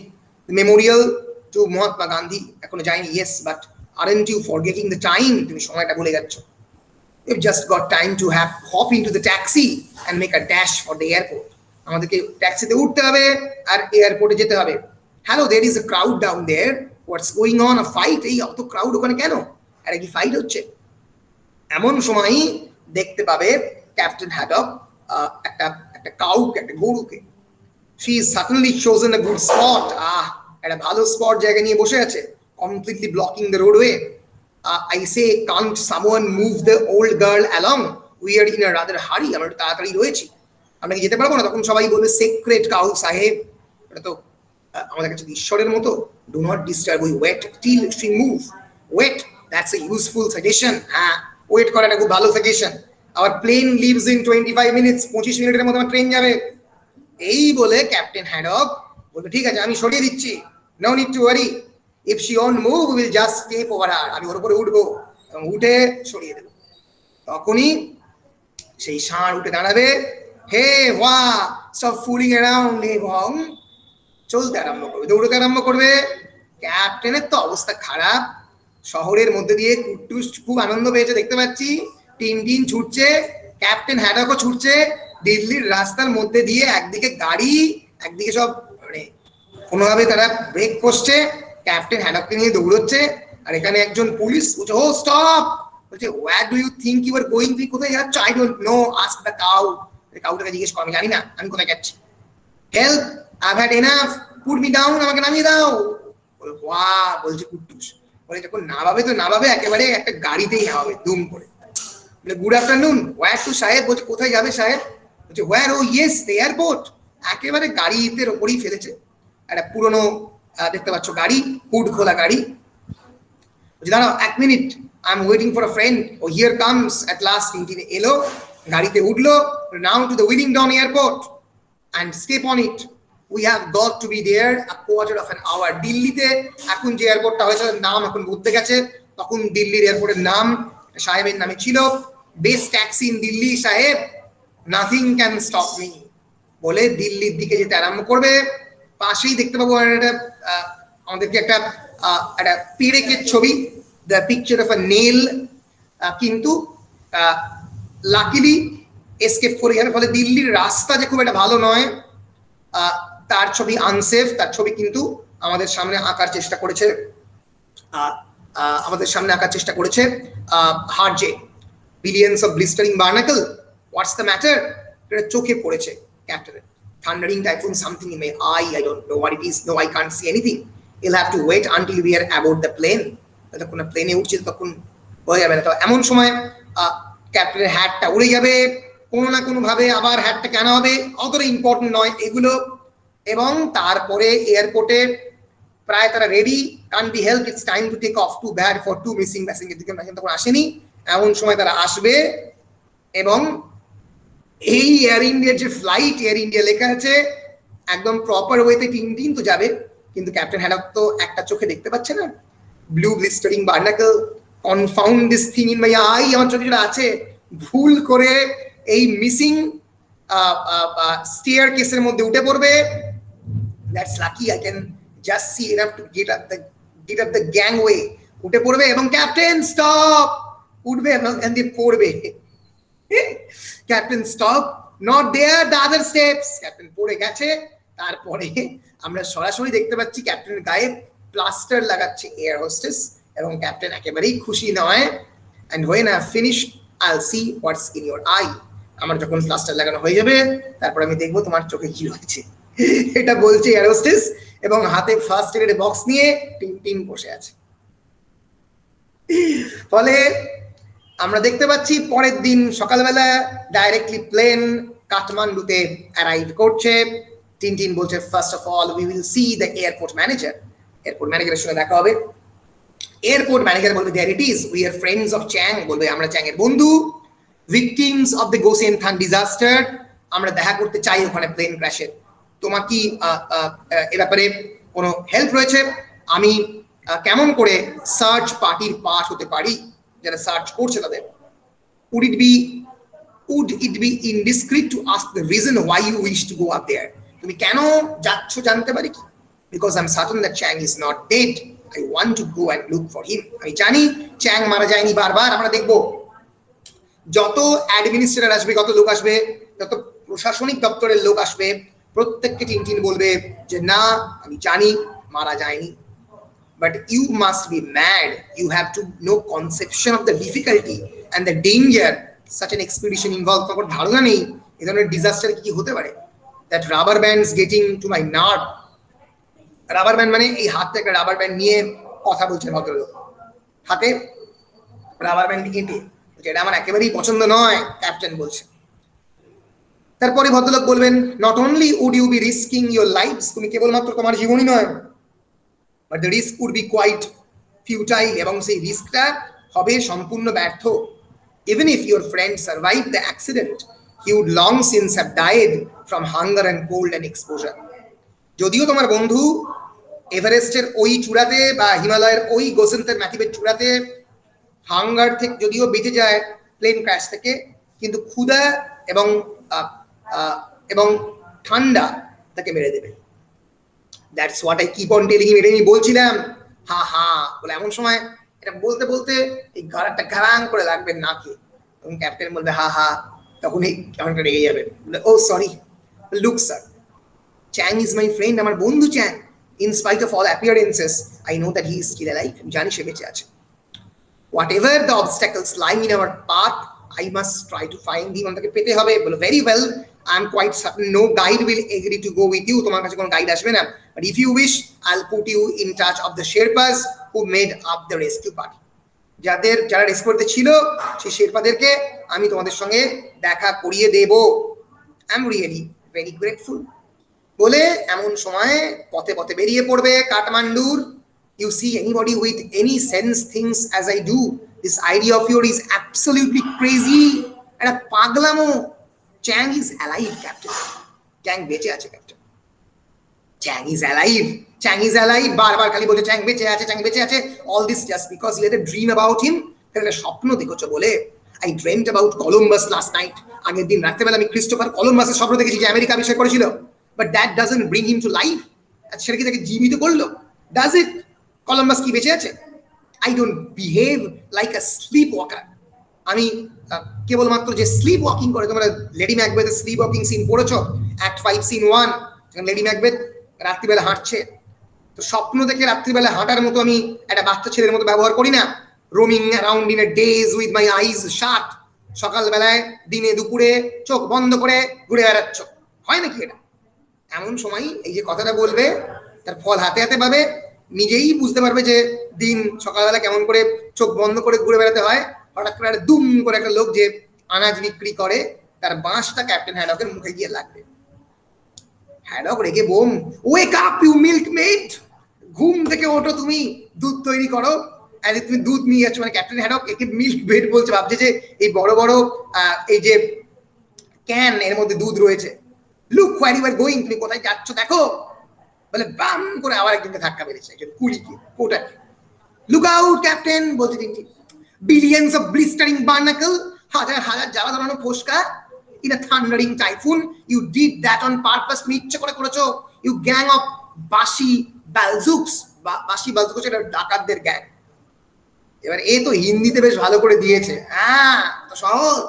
মেমোরিয়াল টু মহাত্মা গান্ধী এখনও যাইনি yes but aren't you forgetting the time তুমি সময়টা ভুলে যাচ্ছ। You just got time to have hop in to the taxi and make a dash for the airport আমাদেরকে ট্যাক্সিতে উঠতে হবে আর এয়ারপোর্টে যেতে হবে। Hello there is a crowd down there what's going on a fight এই অত ক্রাউড ওখানে কেন? আর কি ফাইট হচ্ছে? এমন সময়ই দেখতে পাবে ক্যাপ্টেন হ্যাডক একটা একটা কাউকে, একটা গরুকে। She certainly chosen a good spot ah একটা ভালো স্পট জায়গা নিয়ে বসে আছে completely blocking the roadway I say can't someone move the old girl along we are in a rather hurry আমরা একটু তাড়াতাড়ি রয়েছি। আমরা কি যেতে পারব না? তখন সবাই বলবে সেক্রেট কাউ সাহেব। এটা তো আমাদের কাছে ঈশ্বরের মতো। Do not disturb we wait till she move wait that's a useful suggestion হ্যাঁ ওয়েট করাটা খুব ভালো সাজেশন আবার plane leaves in twenty five minutes পঁচিশ মিনিটের মধ্যে আমার ট্রেন যাবে। এই বলে ক্যাপ্টেন হ্যাডক বলবে ঠিক আছে, আমি সরিয়ে দিচ্ছি। No need to worry if she won't move will just step over আর আমি ওর উপরে উঠবো এবং উঠে সরিয়ে দেবো। তখনই সেই ষাঁড় উঠে দাঁড়াবে। হে ওয়া সব ফুলিং অ্যারাউন্ড এবং চলতে আরম্ভ করবে, দৌড়তে আরম্ভ করবে। ক্যাপ্টেনের তো অবস্থা খারাপ। শহরের মধ্যে দিয়ে কুট্টুস খুব আনন্দ পেয়েছে, দেখতে পাচ্ছি। টিন টিন ছুটছে, ক্যাপ্টেন হ্যাডকও ছুটছে। দিল্লির রাস্তার মধ্যে দিয়ে একদিকে গাড়ি, একদিকে সব কোনোভাবে তারা ব্রেক করছে ক্যাপ্টেন হ্যাডককে নিয়ে দৌড়চ্ছে, আর এখানে একজন পুলিশ বলছে ও স্টপ বলছে where do you think you are going তুই কোথায় যাচ্ছ? I don't know ask the cow কাউটাকে জিজ্ঞেস কর, আমি জানি না, আমি কোথায় যাচ্ছি? Help I had enough put me down আমাকে নামিয়ে দাও। ওয়া বলছে কুট্টুস। বলে, যখন নামাবে তো নামাবে, একেবারে একটা গাড়িতেই নামাবে, দুম করে। বলে গুড আফটারনুন ওয়ার টু সাহেব? বলছে, কোথায় যাবে সাহেব? বলছে ওয়ার ও ইয়েস এয়ারপোর্ট একেবারে গাড়িতে ওপরেই ফেলেছে। একটা পুরনো দেখতে পাচ্ছ গাড়ি, হুড খোলা গাড়ি। বলছে, দাঁড়াও, এক minute I am waiting for a friend oh here comes at last তিনটিনে এলো, গাড়িতে উঠল now to the Willingdon airport and step on it we have got to be there a quarter of an hour দিল্লিতে এখন যে এয়ারপোর্টটা হয়েছে নাম এখন বদলে গেছে। তখন দিল্লির এয়ারপোর্টের নাম সাহেবের নামে ছিল বেস্ট ট্যাক্সি ইন দিল্লি সাহেব। নাথিং ক্যান স্টপ মি বলে দিল্লির দিকে যেতে আরম্ভ করবে। পাশেই দেখতে পাবো একটা আমাদেরকে একটা একটা পেরেকের ছবি the picture of a nail কিন্তু লাকিলি এসকেপ করে যাবে ফলে দিল্লির রাস্তা যে খুব একটা ভালো নয় তার ছবি আনসেফ তার ছবি কিন্তু আমাদের সামনে আঁকার চেষ্টা করেছে আমাদের সামনে আঁকার চেষ্টা করেছে Herge. Billions of blistering barnacle what's the matter এটা চোখে পড়েছে ক্যাপ্টেনের thundering typhoon, something in my eye, i don't know what it is, no, i can't see anything. You'll have to wait until we are about the plane. যতক্ষণ প্লেনে উঠছে তখন হয়ে যাবে না তো এমন সময় ক্যাপ্টেনের হ্যাটটা উড়ে যাবে, কোনো না কোনো ভাবে আবার হ্যাটটা কেন হবে, অতটা ইম্পর্টেন্ট নয় এগুলো। এবং তারপরে এয়ারপোর্টে প্রায় তারা ready can't be help it's time to take off too bad for to missing passenger দিকে তখন আসেনি, এমন সময় তারা আসবে। এবং এই এয়ার ইন্ডিয়ার যে ফ্লাইট এয়ার ইন্ডিয়া লেখা আছে, একদম প্রপার ওয়েতে তিন দিন তো যাবে, কিন্তু ক্যাপ্টেন হ্যাডক তো একটা চোখে দেখতে পাচ্ছে না। Blue blistering barnacle confound this thing in my eye আমার চোখে যেটা আছে, ভুল করে এই মিসিং স্টিয়ার কেসের মধ্যে উঠে পড়বে। That's lucky I can just see enough to get up the get up the gangway উঠে পড়বে এবং ক্যাপ্টেন স্টপ উঠবে এবং পড়বে। Captain stop not there the other steps captain পড়ে গেছে, তারপরে আমরা সরাসরি দেখতে পাচ্ছি ক্যাপ্টেনের গায়ে প্লাস্টার লাগাচ্ছে এয়ার হোস্টেস এবং ক্যাপ্টেন একেবারেই খুশি নয়। And when I finish I see what's in your eye আমার যখন প্লাস্টার লাগানো হয়ে যাবে, তারপর আমি দেখব তোমার চোখে কি হচ্ছে <laughs> এটা বলছে এয়ার হোস্টেস এবং হাতে ফার্স্ট এড বক্স নিয়ে টিম টিম বসে আছে। ফলে আমরা দেখতে পাচ্ছি পরের দিন সকালবেলা ডাইরেক্টলি প্লেন কাঠমান্ডুতে অ্যারাইভ করছে। টিনটিন বলছে first of all we will see the airport manager airport ম্যানেজারের সঙ্গে দেখা হবে। এয়ারপোর্ট ম্যানেজার বলবে there it is we are friends of Chang বলবে, আমরা চ্যাং এর বন্ধু। Victims of the Gosainthan disaster আমরা দেখা করতে চাই ওখানে প্লেন ক্র্যাশের তোমার কি এ ব্যাপারে কোনো হেল্প রয়েছে? আমি কেমন করে সার্চ পার্টির পার্ট হতে পারি? যারা সার্চ করছে তাদের would it be would it be indiscreet to ask the reason why you wish to go up there তুমি কেন যাচ্ছ জানতে পারি কি? Because I am certain that Chang is not dead I want to go and look for him আমি জানি চ্যাং মারা যায়নি বারবার, আমরা দেখব। যত অ্যাডমিনিস্ট্রেটর আসবে কত লোক আসবে, যত প্রশাসনিক দপ্তরের লোক আসবে, প্রত্যেককে টিন টিন বলবে যে, না, আমি জানি, মারা যায়নি। But you must be mad. You have to no conception of the difficulty and the danger such an expedition involved. তোমার ধারণা নেই, এই ধরনের ডিজাস্টার কি হতে পারে that rubber band's getting to my nerve rubber band মানে এই হাত থেকে রাবার ব্যান্ড নিয়ে কথা বলছেন ভদ্রলোক হাতে রাবার ব্যান্ড এঁটে যেটা আমার একেবারেই পছন্দ নয় ক্যাপ্টেন বলছে তারপরে ভদ্রলোক বলবেন not only would you be risking your life তুমি কেবলমাত্র তোমার জীবনই নয় but the risk would be quite futile এবং সেই রিস্কটা হবে সম্পূর্ণ ব্যর্থ। Even if your friend survive the accident he would long since have died from hunger and cold and exposure যদিও তোমার বন্ধু এভারেস্টের ওই চূড়াতে বা হিমালয়ের ওই গোসেন্তের ম্যাথিবের চূড়াতে হাঙ্গার থেকে যদিও বেঁচে যায় প্লেন ক্র্যাশ থেকে, কিন্তু ক্ষুধা এবং এবং ঠান্ডা তাকে মেরে দেবে। That's what I keep on telling এটা আমি বলছিলাম। হা হা বলে এমন সময় এটা বলতে বলতে এই গাড়াটা গারাং করে লাগবে নাকে। এবং ক্যাপ্টেন বলবে হা হা তখন এই কেমনটা রেগে যাবে। বলে ও sorry look sir Chang is my friend আমার বন্ধু Chang in spite of all appearances I know that he is still alive জানি সে বেঁচে আছে। Whatever the obstacles lying in our path, I must try to find him. আমাকে পেতে হবে। বলো very well. I'm quite certain no guide will agree to go with you. তোমার কাছে কোনো গাইড আসবে না but if you wish I'll put you in touch of the Sherpas who made up the rescue party. যাদের যারা rescue করতে ছিল সেই শেরপাদেরকে আমি তোমাদের সঙ্গে দেখা করিয়ে দেব I am really very grateful বলে এমন সময় পথে পথে বেরিয়ে পড়বে কাঠমান্ডুর you see anybody with any sense thinks as I do. This idea of yours is absolutely crazy. একটা পাগলামো Chang is alive Captain Chang বেঁচে আছে captain Chang is alive Chang is alive বারবার খালি বলছে চ্যাং বেঁচে আছে চ্যাং বেঁচে আছে। All this just because you dream about him একটা স্বপ্ন দেখেছ বলে? I dreamed about Columbus last night আগের দিন রাত্রেবেলা আমি ক্রিস্টোফার কলম্বাসের স্বপ্ন দেখেছি যে আমেরিকা আবিষ্কার করেছিল। But that doesn't bring him to life সেটা কি তাকে জীবিত করল? ডাজ ইট কলম্বাস কি বেঁচে আছে? I don't behave like a sleepwalker আমি কেবলমাত্র যে স্লিপ ওয়াকিং করে, তোমরা লেডি ম্যাকবেথের স্লিপ ওয়াকিং সিন পড়েছ অ্যাক্ট ফাইভ সিন ওয়ান যেখানে লেডি ম্যাকবেথ রাত্রিবেলা হাঁটছে, তো স্বপ্ন দেখে রাত্রিবেলা হাঁটার মতো আমি একটা বাচ্চা ছেলের মতো ব্যবহার করি না। Roaming around in a daze with my eyes shut সকালবেলায়, দিনে দুপুরে চোখ বন্ধ করে ঘুরে বেড়াচ্ছ। হয় নাকি এটা? এমন সময় এই যে কথাটা বলবে, তার ফল হাতে হাতে পাবে, নিজেই বুঝতে পারবে যে দিন সকালবেলা কেমন করে চোখ বন্ধ করে ঘুরে বেড়াতে হয় হঠাৎ করে দুম করে একটা লোক যে আনাজ বিক্রি করে, তার বাঁশটা ক্যাপ্টেন হ্যাডকের মুখে গিয়ে লাগবে। হ্যাডক রেগে bomb wake up you milk maid ঘুম থেকে ওঠো তুমি, দুধ তৈরি করো। তুমি দুধ নিয়ে যাচ্ছ। মানে ক্যাপ্টেন হ্যাডক একে মিল্ক বেড বলছে, ভাবছে যে এই বড় বড় এই যে ক্যান এর মধ্যে দুধ রয়েছে। Look where you are going তুমি কোথায় যাচ্ছ দেখো? বলে বাম করে আবার একজনকে ধাক্কা মেরেছে, একজন কুড়িকে, কোটাকে। লুক আউট ক্যাপ্টেন বলতে তিনটি। বিলিয়ন্স অফ ব্লিস্টারিং বার্নাকল হাজার হাজার জ্বালা ধরানো ফোসকা in a thundering typhoon you did that on purpose তুমি ইচ্ছে করে করেছ। ইউ গ্যাং অফ বাসি বালজুকস। বাসি বালজুকস এটা ডাকাতদের গ্যাং এবার এ তো হিন্দিতে বেশ ভালো করে দিয়েছে। হ্যাঁ তো সহজ।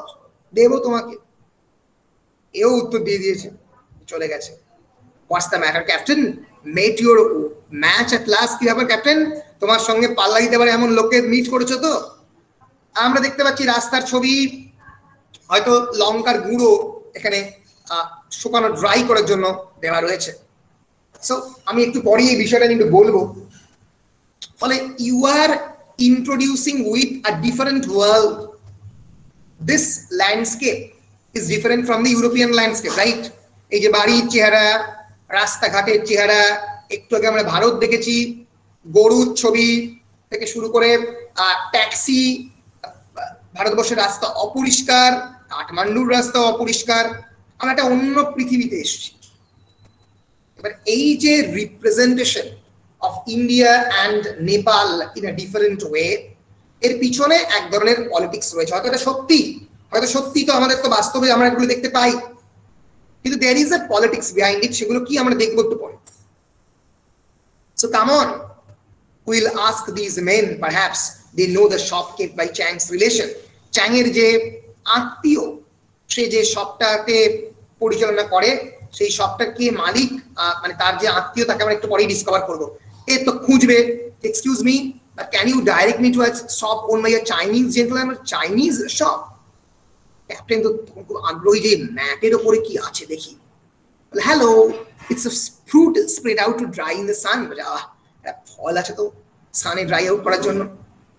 দেবো তোমাকে। এও উত্তর দিয়ে দিয়েছে। চলে গেছে। What's the matter captain met your match at last কি ব্যাপার ক্যাপ্টেন তোমার সঙ্গে পাল্লা দিতে পারে এমন লোককে মিট করেছ তো? আমরা দেখতে পাচ্ছি রাস্তার ছবি, হয়তো লঙ্কার গুঁড়ো এখানে শুকানো ড্রাই করার জন্য দেওয়া রয়েছে। সো আমি একটু পরে এই বিষয়টা নিয়ে বলব। ফলে you are introducing with a different world this landscape is different from the European landscape right এই যে বাড়ির চেহারা, রাস্তাঘাটের চেহারা, একটু আগে আমরা ভারত দেখেছি, গরুর ছবি থেকে শুরু করে ট্যাক্সি ভারতবর্ষের রাস্তা অপরিষ্কার, কাঠমান্ডুর রাস্তা অপরিষ্কার, আমরা একটা অন্য পৃথিবীতে এসেছি। এবার এই যে representation of India and Nepal in a different way এর পিছনে এক ধরনের পলিটিক্স রয়েছে। হয়তো এটা সত্যি, হয়তো সত্যি তো আমাদের তো বাস্তবে আমরা এগুলো দেখতে পাই। কিন্তু there is a politics behind it সেগুলো কি আমরা দেখব একটু পরে। So come on will ask these men perhaps they know the shop kept by Chang's relation চ্যাংয়ের যে আত্মীয়, সে যে শপটাকে পরিচালনা করে, সেই শপটার কে মালিক মানে তার যে আত্মীয়, তাকে আমরা একটু পরেই ডিসকভার করব। এ তো খুঁজবে excuse me can you direct me to a shop owned a Chinese gentleman Chinese shop captain তো খুব আগ্রহী যে ম্যাটের ওপরে কি আছে দেখি। Hello it's fruit spread out to dry in the sun ফল আছে তো সানে ড্রাই আউট করার জন্য।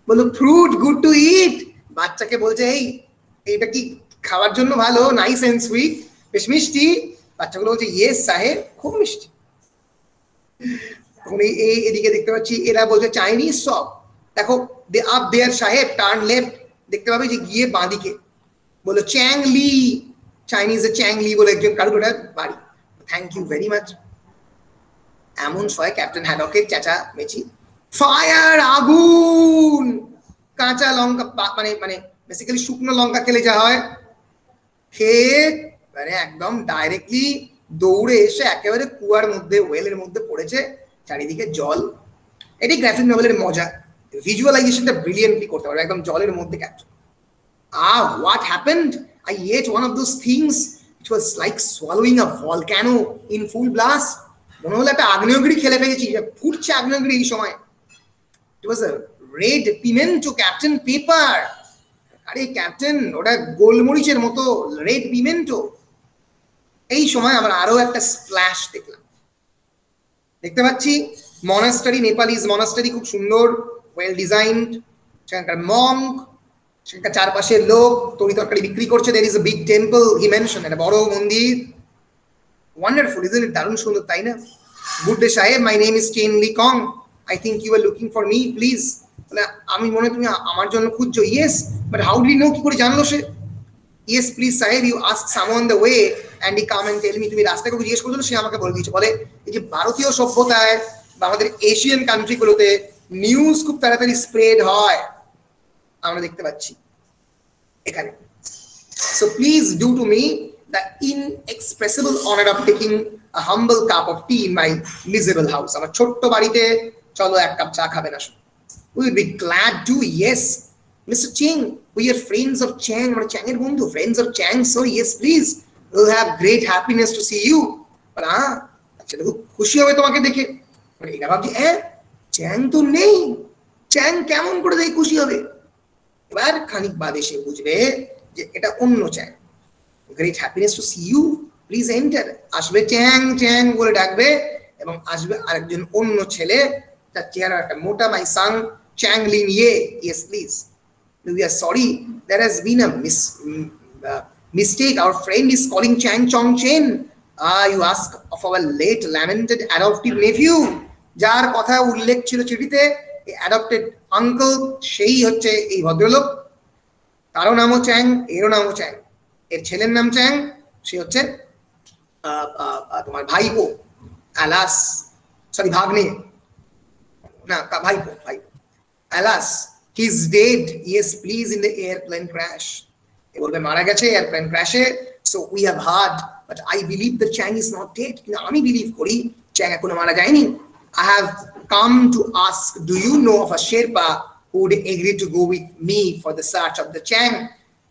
বলল ফ্রুট গুড টু ইট বাচ্চাকে বলছে, এই এটা কি খাওয়ার জন্য ভালো? নাইস এন্ড সুইট বেশ মিষ্টি? বাচ্চাগুলো বলছে ইয়েস সাহেব, খুব মিষ্টি। তখন এই এদিকে দেখতে পাচ্ছি, এরা বলছে চাইনিজ সব দেখো আপ দেয়ার সাহেব টার্ন লেফট দেখতে পাবে যে গিয়ে বাঁদিকে। বলো চ্যাং লি চাইনিজে চ্যাং লি বলে একজন কারুর বাড়ি। থ্যাংক ইউ ভেরি মাচ এমন সময় ক্যাপ্টেন হ্যাডকের চেঁচা মেচি ফায়ার আগুন! কাঁচা লঙ্কা মানে মানে বেসিক্যালি শুকনো লঙ্কা খেলে যা হয় খেয়ে মানে একদম ডাইরেক্টলি দৌড়ে এসে একেবারে কুয়ার মধ্যে ওয়েলের মধ্যে পড়েছে চারিদিকে জল এটি গ্রাফিক নভেলের মজা ভিজুয়ালাইজেশনটা ব্রিলিয়েন্টলি করতে পারবে একদম জলের মধ্যে capture Ah, what happened? I ate one of those things which was like swallowing a volcano in full blast. মনে হলো একটা আগ্নেয়গিরি খেলে ফেলেছি ফুটছে আগ্নেয়গিরি এই সময় it was a red pimento captain pepper আরে ক্যাপ্টেন ওটা গোলমরিচের মতো রেড পিমেন্টো এই সময় আমরা আরও একটা স্প্ল্যাশ দেখলাম। দেখতে পাচ্ছি মনাস্টারি নেপালিজ মনাস্টারি খুব সুন্দর ওয়েল ডিজাইনড সেখানকার মঙ্ক সেখানকার চারপাশের লোক, তরি তরকারি বিক্রি করছে there is a big temple he mention একটা বড় মন্দির। ওয়ান্ডারফুল ইজ ইট দারুণ সুন্দর, তাই না? Good day sahib my name is Chen Li Kong I think you are looking for me please তাহলে আমি মনে তুমি আমার জন্য খুঁজছো yes but how he know কি করে জানলো সে? Yes please sahib you ask someone the way and he come and tell me তুমি রাস্তাকে জিজ্ঞেস করছ, সে আমাকে বলে দিয়েছে। বলে এই যে ভারতীয় সভ্যতায় বা আমাদের এশিয়ান কান্ট্রিগুলোতে নিউজ খুব তাড়াতাড়ি স্প্রেড হয়, আমরা দেখতে পাচ্ছি। এখানে। So please do to me the inexpressible honour of taking a humble cup of tea in my miserable house আমার ছোট্ট বাড়িতে চলো এক কাপ চা খাবে না we will be glad to yes mister Chang we are friends of Chang আমরা চ্যাংয়ের বন্ধু friends of Chang so yes please will have great happiness to see you হ্যাঁ আচ্ছা খুব খুশি হবে তোমাকে দেখে এরা ভাবছি হ্যাঁ চ্যাং তো নেই চ্যাং কেমন করে দেখে খুশি হবে এবার খানিক বাদে সে বুঝবে যে এটা অন্য Chang great happiness to see you please enter আসবে চ্যাং চ্যাং বলে ডাকবে এবং আসবে আরেকজন অন্য ছেলে তার চেহারা একটা মোটা মাই চ্যাং লিন ইয়ে yes please we are sorry there has been a mis mm, uh, mistake our friend is calling chang chong chen ah you ask of our late lamented adoptive nephew যার কথা উল্লেখ ছিল চিঠিতে অ্যাডপ্টেড আঙ্কল সেই হচ্ছে এই ভদ্রলোক তারও নামও চ্যাং এরও নামও চ্যাং এর ছেলের নাম চ্যাং সে হচ্ছে তোমার ভাইপো অ্যালাস সরি ভাগ্নে না তা- ভাইপো ভাইপো alas his dead yes please in the airplane crash এ বলবে মারা গেছে airplane ক্র্যাশে so we have heard but I believe the Chang is not dead কিন্তু আমি বিলিভ করি চ্যাং এখনও মারা যায়নি I have come to ask do you know of a Sherpa who would agree to go with me for the search of the Chang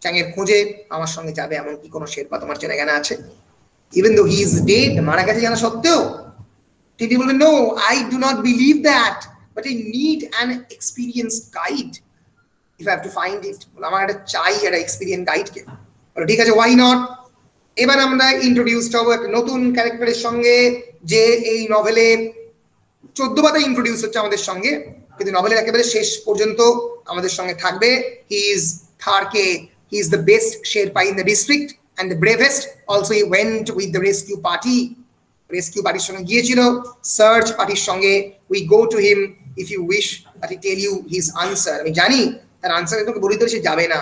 Chang এর খোঁজে আমার সঙ্গে যাবে এমন কি কোনো শেরপা তোমার চেনা জানা আছে? Even though he is dead মারা গেছে জানা সত্ত্বেও। টিটি বলবে no I do not believe that but I need an experience guide if have to find it আমার চাই, একটা এক্সপিরিয়েন্স গাইডকে ঠিক আছে ওয়াই নট এবার আমরা ইন্ট্রোডিউসড হব একটা নতুন ক্যারেক্টারের সঙ্গে, যে এই নভেলে চোদ্দ পাতা ইন্ট্রোডিউস হচ্ছে আমাদের সঙ্গে। কিন্তু নভেলের একেবারে শেষ পর্যন্ত আমাদের সঙ্গে থাকবে। He is Tharkey he is the best Sherpa in the district and the bravest also he went with the rescue party rescue পার্টির সঙ্গে গিয়েছিল। সার্চ পার্টির সঙ্গে we go to him if you wish but I tell you his answer আমি জানি তার answer তোকে বলি তো সে যাবে না।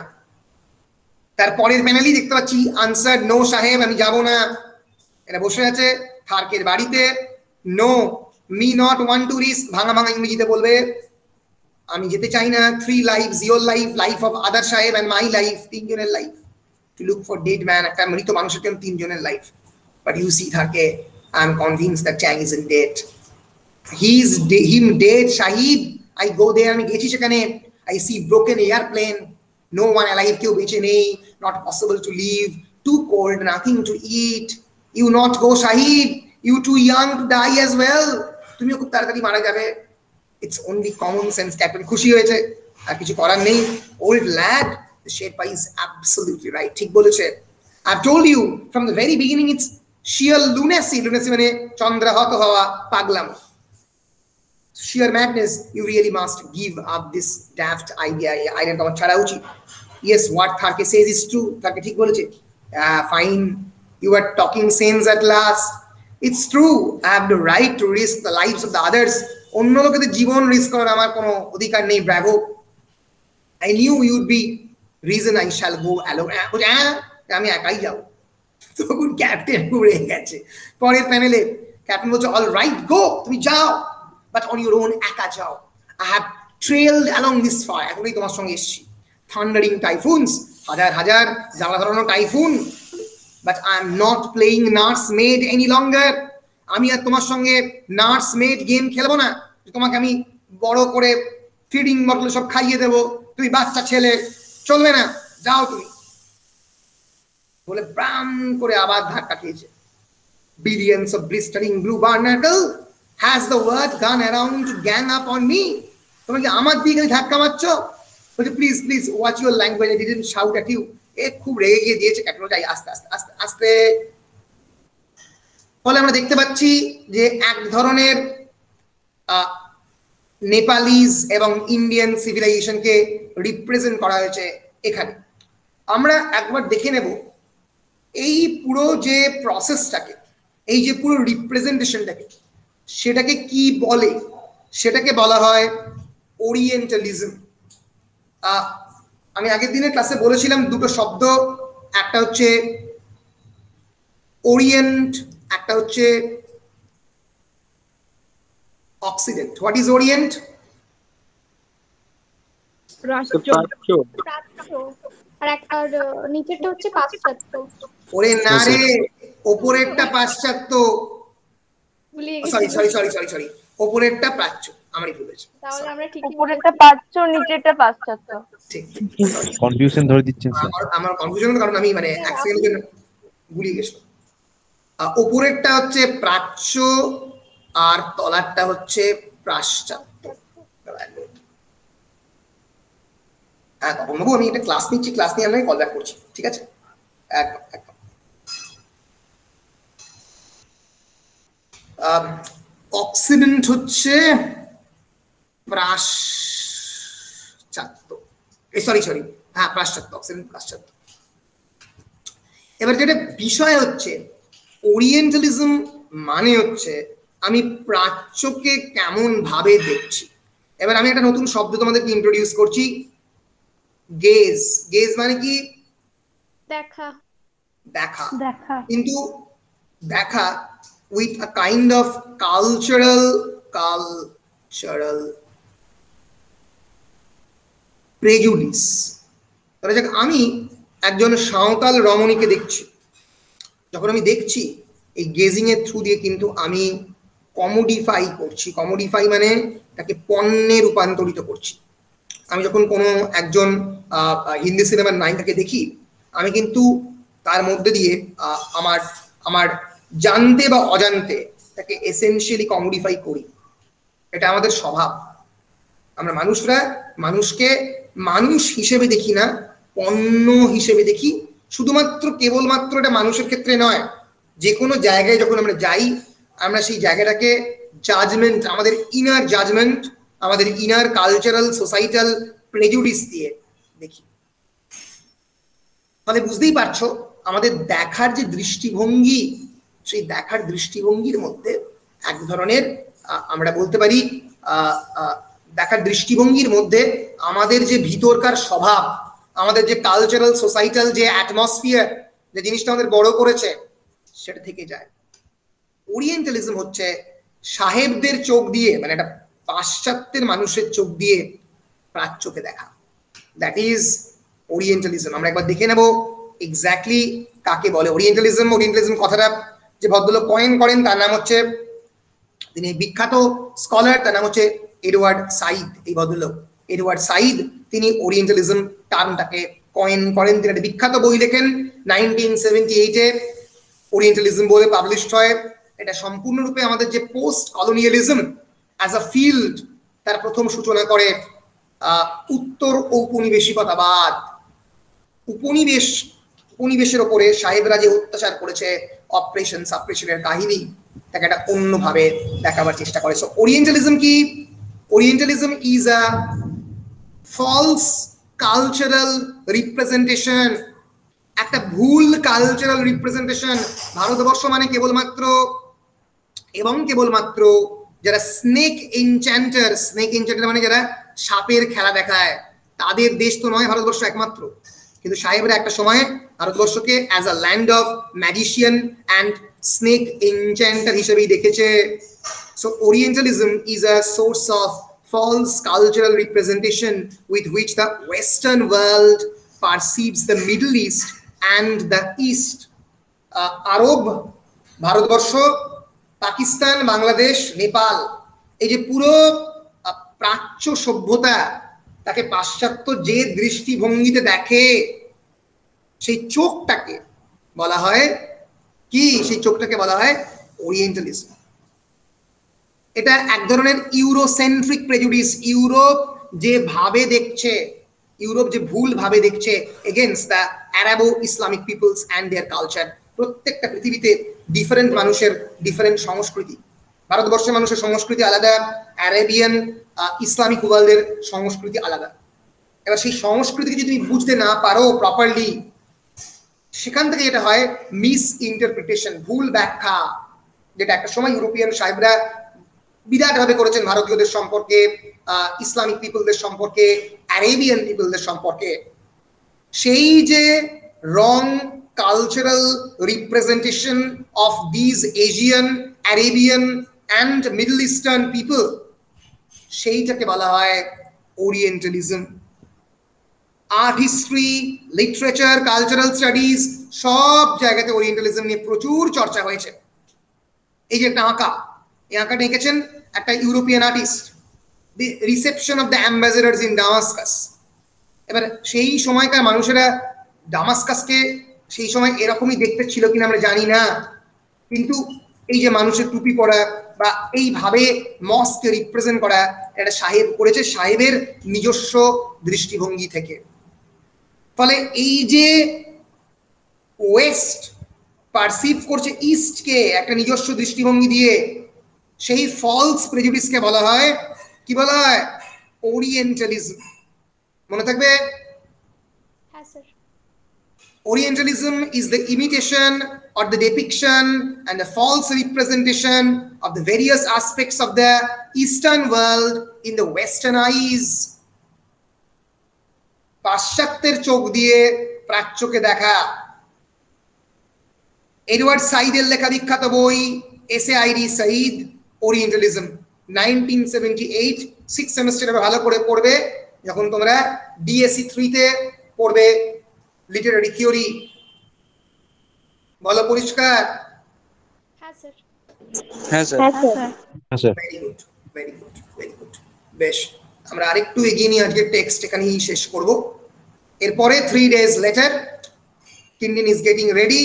তারপরের প্যানেলই দেখতে পাচ্ছি আনসার নো সাহেব, আমি যাব না। এটা বসে আছে থার্কের বাড়িতে। No me not want to risk ভাঙা ভাঙা ইংরেজিতে বলবে। আমি যেতে চাই না। Three life your life life of other sahib and my life তিনজনের life to look for dead man একটা মৃত মানুষের জন্য তিনজনের লাইফ বাট ইউ সি থাকে I am convince that Chang is in date is him dead sahib I go there আমি গেছি সেখানে। I see broken airplane no one alive কেউ বেঁচে নেই। Not possible to live too cold nothing to eat you not go sahib you too young to die as well তুমিও খুব তাড়াতাড়ি মারা যাবে। It's only common sense captain খুশি হয়েছে। আর কিছু করার নেই। Old lad Sherpa is absolutely right ঠিক বলেছে। I told you from the very beginning it's sheer lunacy lunacy মানে চন্দ্রাহত হওয়া, পাগলাম। Sheer madness, you really must give up this daft idea. Idea তোমার ছাড়া উচিত yes what Tharke says is true Tharke ঠিক বলেছে uh, fine you are talking sense at last it's true I have the right to risk the lives of the others অন্য লোকেদের জীবন risk করার আমার কোনো অধিকার নেই bravo I knew you'd be reason I shall go alone হ্যাঁ হ্যাঁ আমি একাই যাব তখন ক্যাপ্টেন উড়ে গেছে পরের প্যানেলে ক্যাপ্টেন বলছে অল রাইট গো তুমি যাও বাট অন ইউর ওন একা যাও। I have trailed along this far এখনই তোমার সঙ্গে এসছি। থান্ডারিং টাইফুনস হাজার হাজার জ্বালা ধরানো typhoon but I am not playing nursemaid any longer আমি আর তোমার সঙ্গে নার্স মেড গেম খেলব না। তোমাকে আমি বড় করে ফিডিং বটল সব খাইয়ে দেবো। তুমি বাচ্চা ছেলে, চলবে না। যাও তুমি। বলে ব্রাম করে আবার ধাক্কা খেয়েছে। Billions of blistering blue barnacle has the word gone around to gang up on me? তোমরা কি আমার দিকে ধাক্কা মারছ? বলছে please please watch your language I didn't shout at you এ খুব রেগে গিয়ে দিয়েছে ক্যাপ্টেন যাই আস্তে আস্তে আস্তে আস্তে। ফলে আমরা দেখতে পাচ্ছি যে এক ধরনের নেপালিজ এবং ইন্ডিয়ান সিভিলাইজেশনকে রিপ্রেজেন্ট করা হয়েছে এখানে। আমরা একবার দেখে নেব এই পুরো যে প্রসেসটাকে এই যে পুরো রিপ্রেজেন্টেশনটাকে সেটাকে কি বলে? সেটাকে বলা হয় ওরিয়েন্টালিজম আমি আগের দিনের ক্লাসে বলেছিলাম দুটো শব্দ একটা হচ্ছে ওরিয়েন্ট একটা হচ্ছে অক্সিডেন্ট হোয়াট ইজ ওরিয়েন্ট একটা ওরে না রে ওপরেরটা পাশ্চাত্য। Sorry sorry sorry sorry sorry ওপরেরটা প্রাচ্য আমারই ভুল হয়েছে। তাহলে আমরা ঠিকই উপরেরটা পাচ্ছ নিচেরটা পাশ্চাত্য। ঠিক। কনফিউশন ধরে দিচ্ছেন স্যার আমার আমার কনফিউশন কারণ আমি মানে এক সেকেন্ডের গুলিয়ে গেছিলাম। উপরেরটা হচ্ছে প্রাচ্য আর তলারটা হচ্ছে পাশ্চাত্য। হ্যাঁ আমি একটা ক্লাস নিচ্ছি ক্লাস নিয়ে আমি কল ব্যাক করছি ঠিক আছে? একদম একদম। অক্সিডেন্ট হচ্ছে সরি সরি হ্যাঁ পাশ্চাত্য অক্সিডেন্ট পাশ্চাত্য এবার যেটা বিষয় হচ্ছে ওরিয়েন্টালিজম মানে হচ্ছে আমি প্রাচ্যকে কেমন ভাবে দেখছি। এবার আমি একটা নতুন শব্দ তোমাদেরকে ইন্ট্রোডিউস করছি গেজ গেজ মানে কি? দেখা। দেখা। দেখা। কিন্তু দেখা with a kind of cultural cultural prejudice যাক, আমি একজন সাঁওতাল রমণীকে দেখছি। যখন আমি দেখছি, এই গেজিং এর থ্রু দিয়ে কিন্তু আমি কমোডিফাই করছি। কমোডিফাই মানে তাকে পণ্যে রূপান্তরিত করছি। আমি যখন কোনো একজন হিন্দি সিনেমার নায়িকাকে দেখি, আমি কিন্তু তার মধ্যে দিয়ে আমার আমার জানতে বা অজান্তে তাকে এসেনশিয়ালি কমোডিফাই করি। এটা আমাদের স্বভাব। আমরা মানুষরা মানুষকে মানুষ হিসেবে দেখি না, পণ্য হিসেবে দেখি। শুধুমাত্র কেবলমাত্র এটা মানুষের ক্ষেত্রে নয় যে কোনো জায়গায় যখন আমরা যাই, আমরা সেই জায়গাটাকে জাজমেন্ট আমাদের ইনার জাজমেন্ট আমাদের ইনার কালচারাল সোসাইটাল প্রেজুডিস দিয়ে দেখি। তাহলে বুঝতেই পারছ, আমাদের দেখার যে দৃষ্টিভঙ্গি সেই দেখার দৃষ্টিভঙ্গির মধ্যে এক ধরনের আমরা বলতে পারি দেখার দৃষ্টিভঙ্গির মধ্যে আমাদের যে ভিতরকার স্বভাব, আমাদের যে কালচারাল সোসাইটাল যে অ্যাটমসফিয়ার যে জিনিসটা আমাদের বড় করেছে, সেটা থেকে যায়। ওরিয়েন্টালিজম হচ্ছে সাহেবদের চোখ দিয়ে মানে একটা পাশ্চাত্যের মানুষের চোখ দিয়ে প্রাচ্যকে দেখা। দ্যাট ইজ ওরিয়েন্টালিজম আমরা একবার দেখে নেব এক্স্যাক্টলি কাকে বলে। ওরিয়েন্টালিজম ওরিয়েন্টালিজম কথাটা যে ভদ্রলোক কয়েন করেন, তার নাম হচ্ছে তিনি বিখ্যাত স্কলার তার নাম হচ্ছে এডওয়ার্ড সাইদ এই ভদ্রলোক। এডওয়ার্ড সাইদ তিনি ওরিয়েন্টালিজম টার্মটাকে কয়েন করেন। তিনি একটা বিখ্যাত বই লেখেন নাইনটিন সেভেন্টি এইটে ওরিয়েন্টালিজম বলে পাবলিশড হয়। এটা সম্পূর্ণরূপে আমাদের যে post colonialism as a field তার প্রথম সূচনা করে উত্তর ঔপনিবেশিকতাবাদ। উপনিবেশ, উপনিবেশের ওপরে সাহেবরা যে অত্যাচার করেছে অপারেশন সাপ্রেশনের কাহিনী তাকে একটা অন্যভাবে দেখাবার চেষ্টা করে। সো ওরিয়েন্টালিজম কি? Orientalism is a false cultural representation একটা ভুল কালচারাল রিপ্রেজেন্টেশন ভারতবর্ষ মানে কেবলমাত্র এবং কেবলমাত্র যারা স্নেক এনচ্যান্টার স্নেক এনচ্যান্টার মানে যারা সাপের খেলা দেখায়, তাদের দেশ তো নয় ভারতবর্ষ একমাত্র। কিন্তু সাহেবরা একটা সময়ে ভারতবর্ষকে as a land of magician and snake enchanter হিসেবেই দেখেছে। So orientalism is a source of false cultural representation with which the western world perceives the Middle East and the East Arab Bharatvarsha Pakistan Bangladesh Nepal এই যে পুরো প্রাচ্য সভ্যতা তাকে পাশ্চাত্য যে দৃষ্টিভঙ্গিতে দেখে, সেই চোখটাকে বলা হয় কি? সেই চোখটাকে বলা হয় ওরিয়েন্টালিজম এটা এক ধরনের ইউরোসেন্ট্রিক প্রেজুডিস ইউরোপ যে ভাবে দেখছে, ইউরোপ যে ভুল ভাবে দেখছে against the Arabo Islamic peoples and their culture প্রত্যেকটা পৃথিবীতে ডিফারেন্ট মানুষের ডিফারেন্ট সংস্কৃতি। ভারতবর্ষের মানুষের সংস্কৃতি আলাদা অ্যারেবিয়ান ইসলামিক ওয়ার্ল্ডের সংস্কৃতি আলাদা। এবার সেই সংস্কৃতিকে যদি তুমি বুঝতে না পারো প্রপারলি সেখান থেকে যেটা হয় মিস ইন্টারপ্রিটেশন ভুল ব্যাখ্যা, যেটা একটা সময় ইউরোপিয়ান সাহেবরা বিরাটভাবে করেছেন ভারতীয়দের সম্পর্কে ইসলামিক পিপলদের সম্পর্কে অ্যারেবিয়ান পিপলদের সম্পর্কে। সেই যে wrong cultural representation of these Asian Arabian and Middle Eastern people সেইটাকে বলা হয় orientalism art history literature cultural studies সব জায়গাতে ওরিয়েন্টালিজম নিয়ে প্রচুর চর্চা হয়েছে। এই যে একটা আঁকা, এই আঁকাটা এঁকেছেন একটা European artist the reception of the ambassadors in Damascus এবার সেই সময়কার মানুষেরা ডামাসকাসকে সেই সময় এরকমই দেখতে ছিল কিনা আমরা জানি না, কিন্তু এই যে মানুষের টুপি পরা বা এইভাবে মস্ককে রিপ্রেজেন্ট করা একটা সাহেব করেছে, সাহেবের নিজস্ব দৃষ্টিভঙ্গি থেকে। ফলে এই যে ওয়েস্ট পারসিভ করছে ইস্টকে একটা নিজস্ব দৃষ্টিভঙ্গি দিয়ে, সেই ফলস প্রেজুডিসকে বলা হয়, কি বলা হয়? ওরিয়েন্টালিজম মনে থাকবে? Orientalism is the imitation or the depiction and the false representation of the various aspects of the Eastern world in the Western eyes. পাশ্চাত্যের চোখ দিয়ে প্রাচ্যকে দেখা এডওয়ার্ড সাইদের লেখা বিখ্যাত বই S A I D Said Orientalism nineteen seventy eight six সেমিস্টারে ভালো করে পড়বে যখন তোমরা ডিএসসি থ্রিতে পড়বে লিটারারি থিওরি বলো পরিষ্কার? হ্যাঁ স্যার। হ্যাঁ স্যার। হ্যাঁ স্যার। হ্যাঁ very good very good very good বেশ আমরা আরেকটু এগিয়ে নিয়ে আজকের টেক্সট এখানেই শেষ করব। এরপরে three days later Tintin is getting ready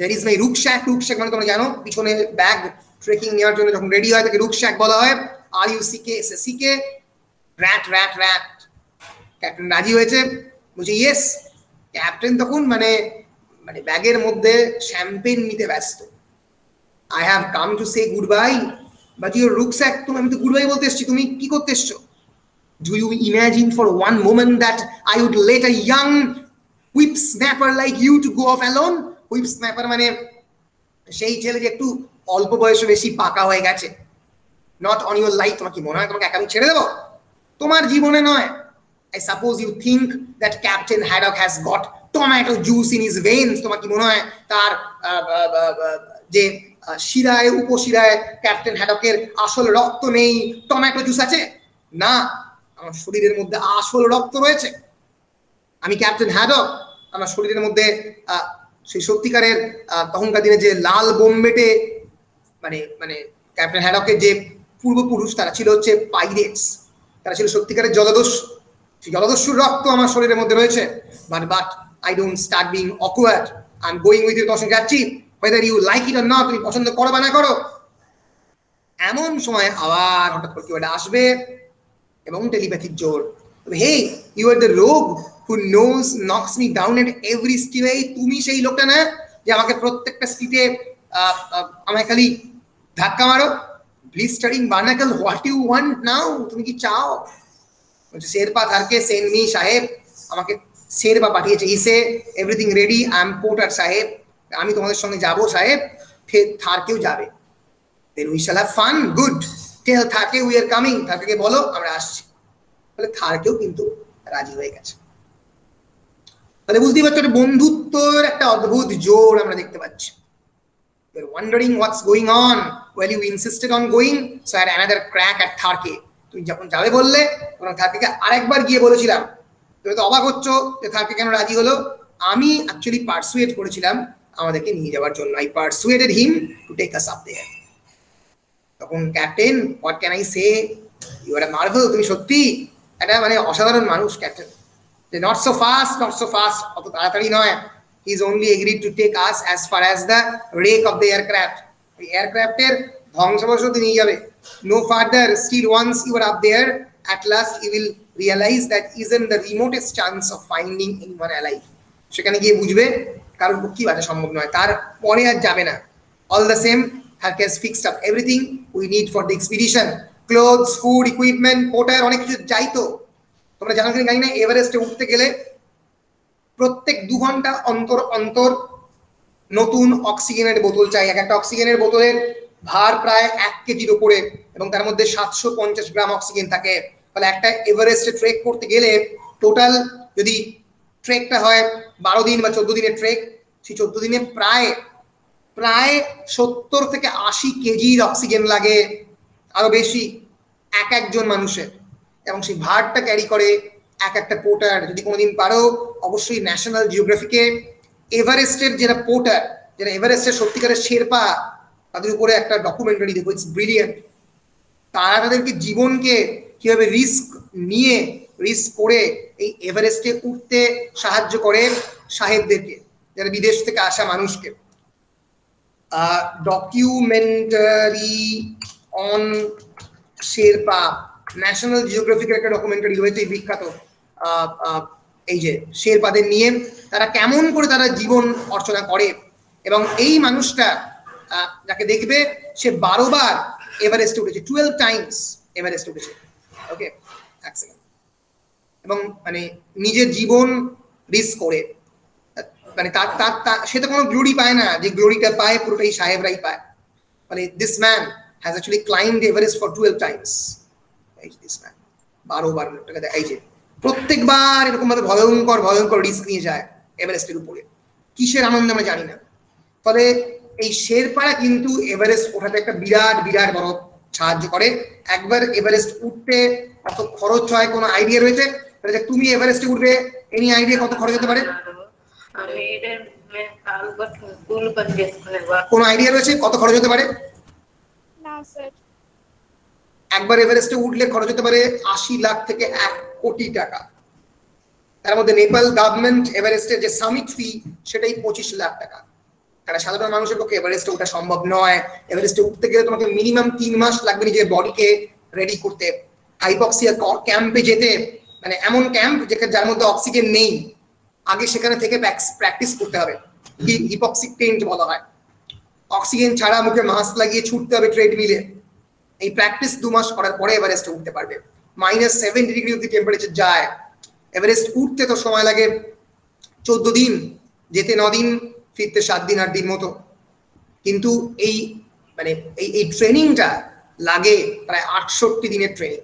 there is my rucksack rucksack মানে তোমরা জানো পিছনে ব্যাগ ট্রেকিং নেওয়ার জন্য যখন রেডি হয় তাকে রুকস্যাক বলা হয়। R U C K S C K rat rat rat captain রাজি হয়েছে। বলছে ইয়েস ক্যাপ্টেন তখন মানে মানে ব্যাগের মধ্যে শ্যাম্পেন নিতে ব্যস্ত। I have come to say goodbye but your rucksack তুমি, আমি তো গুড বাই বলতে এসছি, তুমি কি করতে এসছো? Do you imagine for one moment that I would let a young whip snapper like you to go off alone? Whip snapper মানে সেই ছেলে যে একটু অল্প বয়সে বেশি পাকা হয়ে গেছে। নট অন ইউর লাইফ তোমার কি মনে হয় তোমাকে একা আমি ছেড়ে দেবো? তোমার জীবনে নয়। I suppose you think that Captain Haddock has got tomato juice in his veins তোমার কি মনে হয় তার যে শিরায়, উপশিরায় ক্যাপ্টেন হ্যাডকের আসল রক্ত নেই? টমেটো জুস আছে? না। আমার শরীরের মধ্যে আসল রক্ত রয়েছে। আমি ক্যাপ্টেন হ্যাডক আমার শরীরের মধ্যে সেই সত্যিকারের তখনকার দিনে যে লাল বোম্বেটে মানে মানে ক্যাপ্টেন হ্যাডকের যে পূর্বপুরুষ, তারা ছিল হচ্ছে পাইরেটস তারা ছিল সত্যিকারের জলদস্যু। জলদস্যুর রক্ত আমার শরীরের মধ্যে রয়েছে। But but I don't start being awkward I am going with you সঙ্গে যাচ্ছি whether you like it or not তুমি পছন্দ করো বা না করো। এমন সময় আবার হঠাৎ করে কেউ আসবে এবং টেলিপ্যাথিক জোর। হে you are the rogue who knows knocks me down at every step তুমি সেই লোকটা না যে আমাকে প্রত্যেকটা স্ট্রিটে আমায় খালি ধাক্কা মারো। Blistering barnacle what you want now তুমি কি চাও? বলছে শেরপা থারকে সেন মি সাহেব আমাকে শেরপা পাঠিয়েছে ইসে everything ready I am porter sahib আমি তোমাদের সঙ্গে যাব সাহেব ফের থারকেও যাবে then we shall have fun good tell Tharkey we are coming Tharkey বলো আমরা আসছি। তাহলে থারকেও কিন্তু রাজি হয়ে গেছে। তাহলে বুঝতেই পারছ একটা বন্ধুত্বর একটা অদ্ভুত জোর আমরা দেখতে পাচ্ছি। You're wondering what's going on. Well, you insisted on going, so I had another crack. তুমি যখন যাবে বললে, তখন থার্কেকে আরেকবার গিয়ে বলেছিলাম। তুমি তো অবাক হচ্ছ যে থার্কে কেন রাজি হলো? আমি অ্যাকচুয়ালি পার্সুয়েট করেছিলাম আমাদেরকে নিয়ে যাওয়ার জন্য। I persuaded him to take us up there তখন captain what can I say you are marvel তুমি সত্যি একটা মানে অসাধারণ মানুষ ক্যাপ্টেন যে not so fast not so fast অত তাড়াতাড়ি নয়। He is only agreed to take us as far as the wreck of the aircraft ওই এয়ারক্রাফটের ধ্বংসাবশেষ নিয়ে যাবে। Still once you are up there at last you will realise that is in the remotest chance of finding anyone alive সেখানে গিয়ে বুঝবে কারোর পক্ষেই বাঁচা সম্ভব নয়। তারপরে আর যাবে না। All the same Hark has fixed up everything we need for the expedition clothes, food, equipment porter অনেক কিছু চাইতো তোমরা জানো কিনা? জানি না এভারেস্টে উঠতে গেলে প্রত্যেক দু ঘণ্টা অন্তর অন্তর নতুন অক্সিজেনের বোতল চাই। এক একটা অক্সিজেনের বোতলের ভার প্রায় এক কেজির উপরে এবং তার মধ্যে সাতশো পঞ্চাশ গ্রাম অক্সিজেন থাকে। ফলে একটা এভারেস্টে ট্রেক করতে গেলে টোটাল যদি ট্রেকটা হয় বারো দিন বা চোদ্দ দিনের ট্রেক সেই চোদ্দ দিনে প্রায় প্রায় সত্তর থেকে আশি কেজির অক্সিজেন লাগে আরও বেশি এক একজন মানুষের। এবং সেই ভারটা ক্যারি করে এক একটা পোর্টার যদি কোনোদিন পারো, অবশ্যই ন্যাশনাল জিওগ্রাফিকে এভারেস্টের যারা পোর্টার যারা এভারেস্টের সত্যিকারের শেরপা তাদের উপরে একটা ডকুমেন্টারি দেখো ইটস ব্রিলিয়েন্ট তারা তাদেরকে জীবনকে কীভাবে রিস্ক নিয়ে রিস্ক করে এই এভারেস্টে উঠতে সাহায্য করে সাহেবদেরকে, যারা বিদেশ থেকে আসা মানুষকে। ডকুমেন্টারি অন শেরপা ন্যাশনাল জিওগ্রাফিকের একটা ডকুমেন্টারি রয়েছে বিখ্যাত। এই যে শেরপাদের নিয়ে, তারা কেমন করে তারা জীবন অর্চনা করে, এবং এই মানুষটা যাকে দেখবে, সে বারো বার এভারেস্টে উঠেছে টুয়েলভ টাইমস এভারেস্টে উঠেছে। ওকে এবং মানে নিজের জীবন রিস্ক করে। মানে তার তার সে তো কোনো গ্লোরি পায় না, যে গ্লোরিটা পায়, পুরোটাই সাহেবরাই পায়। মানে this man has actually climbed Everest for twelve times this man বারো বার লোকটাকে দেখ- এই যে প্রত্যেকবার এরকম ভাবে ভয়ঙ্কর ভয়ঙ্কর রিস্ক নিয়ে যায় এভারেস্টের উপরে। কিসের আনন্দ আমরা জানি না। ফলে এই শেরপারা কিন্তু এভারেস্ট ওঠাতে একটা বিরাট বিরাট বড় সাহায্য করে। একবার এভারেস্ট উঠতে কত খরচ হয় কোনো আইডিয়া রয়েছে? তাহলে তুমি এভারেস্টে উঠবে এনি আইডিয়া কত খরচ হতে পারে? কোনো আইডিয়া রয়েছে কত খরচ হতে পারে? একবার এভারেস্টে উঠলে খরচ হতে পারে আশি লাখ থেকে এক কোটি টাকা। তার মধ্যে নেপাল গভর্নমেন্ট এভারেস্টের যে সামিট ফি সেটাই পঁচিশ লাখ টাকা। কারণ সাধারণ মানুষের পক্ষে এভারেস্টে ওঠা সম্ভব নয়। এভারেস্টে উঠতে গেলে তোমাকে মিনিমাম তিন মাস লাগবে নিজের বডিকে রেডি করতে। হাইপক্সিয়া ক্যাম্পে যেতে মানে এমন ক্যাম্প যেখানে যার মধ্যে অক্সিজেন নেই, আগে সেখানে থেকে প্র্যাকটিস করতে হবে। হিপক্সিক টেন্ট বলা হয়। অক্সিজেন ছাড়া মুখে মাস্ক লাগিয়ে ছুটতে হবে ট্রেডমিলে এই প্র্যাকটিস দু মাস করার পরে এভারেস্টে উঠতে পারবে। মাইনাস সেভেন্টি ডিগ্রি অব্দি টেম্পারেচার যায়। এভারেস্ট উঠতে তো সময় লাগে। চোদ্দ দিন, যেতে ন দিন ফিরতে সাত দিন, আট দিন মতো। কিন্তু এই মানে এই এই ট্রেনিংটা লাগে প্রায় আটষট্টি দিনের ট্রেনিং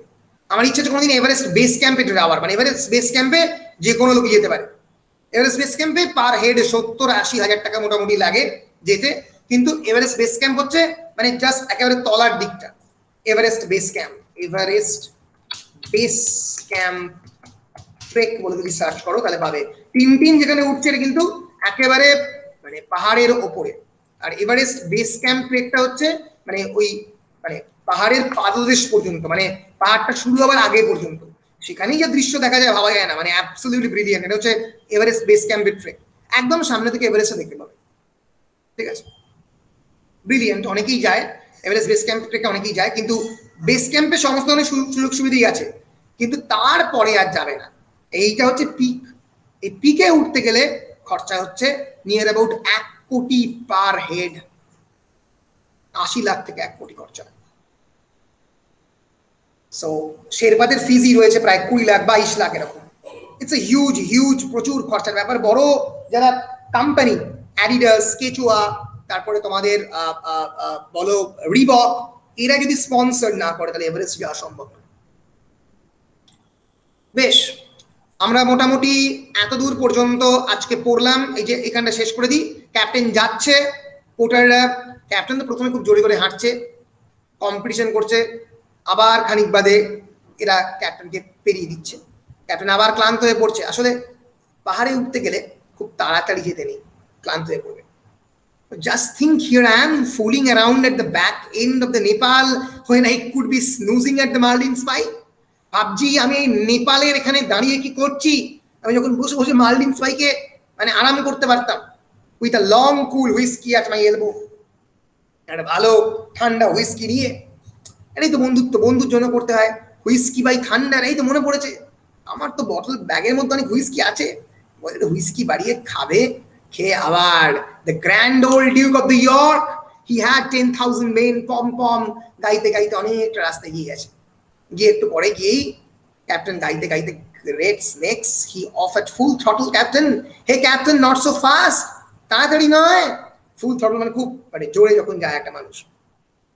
আমার ইচ্ছা হচ্ছে কোনোদিন এভারেস্ট বেস ক্যাম্পে যাওয়ার মানে এভারেস্ট বেস ক্যাম্পে যে কোনো লোকই যেতে পারে। এভারেস্ট বেস ক্যাম্পে পার হেড সত্তর, আশি হাজার টাকা মোটামুটি লাগে যেতে। কিন্তু এভারেস্ট বেস ক্যাম্প হচ্ছে মানে জাস্ট একেবারে তলার দিকটা। Everest base camp Everest base camp trek বলে যদি সার্চ করো, তাহলে পাবে। তিন তিন যেখানে উঠছে কিন্তু একেবারে মানে পাহাড়ের ওপরে। আর এভারেস্ট বেস ক্যাম্প ট্রেকটা হচ্ছে মানে ওই মানে পাহাড়ের পাদদেশ পর্যন্ত মানে পাহাড়টা শুরু হওয়ার আগে পর্যন্ত। সেখানেই যে দৃশ্য দেখা যায় ভাবা যায় না মানে অ্যাবসলিউটলি ব্রিলিয়ান্ট এটা হচ্ছে এভারেস্ট বেস ক্যাম্পের ট্রেক একদম সামনে থেকে এভারেস্টে দেখতে পাবে। ঠিক আছে? ব্রিলিয়ান্ট অনেকেই যায়। এভারেস্ট বেস ক্যাম্প ট্রেকে অনেকেই যায়। কিন্তু বেস ক্যাম্পে সমস্ত ধরনের সুযোগ সুবিধাই আছে। কিন্তু তারপরে আর যাবে না। এইটা হচ্ছে পিক এই পিকে উঠতে গেলে খরচা হচ্ছে নিয়ার অ্যাবাউট এক কোটি পার হেড আশি লাখ থেকে এক কোটি খরচা। সো শেরপাদের ফিজি রয়েছে প্রায় কুড়ি লাখ, বাইশ লাখ এরকম। ইটস এ হিউজ হিউজ প্রচুর খরচার ব্যাপার। বড় যারা কোম্পানি অ্যাডিডাস কেচুয়া তারপরে তোমাদের বলো রিবক এরা যদি স্পন্সর না করে, তাহলে এভারেস্ট যাওয়া সম্ভব বেশ। আমরা মোটামুটি এত দূর পর্যন্ত আজকে পড়লাম। এই যে এখানটা শেষ করে দিই। ক্যাপ্টেন যাচ্ছে। পোর্টাররা ক্যাপ্টেন তো প্রথমে খুব জোরে করে হাঁটছে কম্পিটিশন করছে। আবার খানিক বাদে এরা ক্যাপ্টেনকে পেরিয়ে দিচ্ছে। ক্যাপ্টেন আবার ক্লান্ত হয়ে পড়ছে। আসলে পাহাড়ে উঠতে গেলে খুব তাড়াতাড়ি যেতে নেই। ক্লান্ত হয়ে পড়বে। Just think here I am fooling around at the back end of the Nepal when I could be snoozing at the Maldives spike. ভাবছি আমি নেপালের এখানে দাঁড়িয়ে কি করছি? আমি যখন বসে বসে মালডিন স্পাইকে মানে আরাম করতে পারতাম। With a long cool whisky at my elbow একটা ভালো, ঠান্ডা হুইস্কি নিয়ে। এটাই তো বন্ধুত্ব, বন্ধুর জন্য করতে হয়। হুইস্কি বাই ঠান্ডার এই তো মনে পড়েছে। আমার তো বটল ব্যাগের মধ্যে অনেক হুইস্কি আছে। হুইস্কি বাড়িয়ে খাবে। খেয়ে আবার the grand old Duke of the York he had ten thousand men pom pom গাইতে গাইতে অনেকটা রাস্তায় গিয়ে গেছে। গিয়ে একটু পরে গিয়েই ক্যাপ্টেন গাইতে গাইতে great snakes he off at full throttle captain hey captain not so fast তাড়াতাড়ি নয়। ফুল থ্রটল মানে খুব মানে জোরে যখন যায় একটা মানুষ।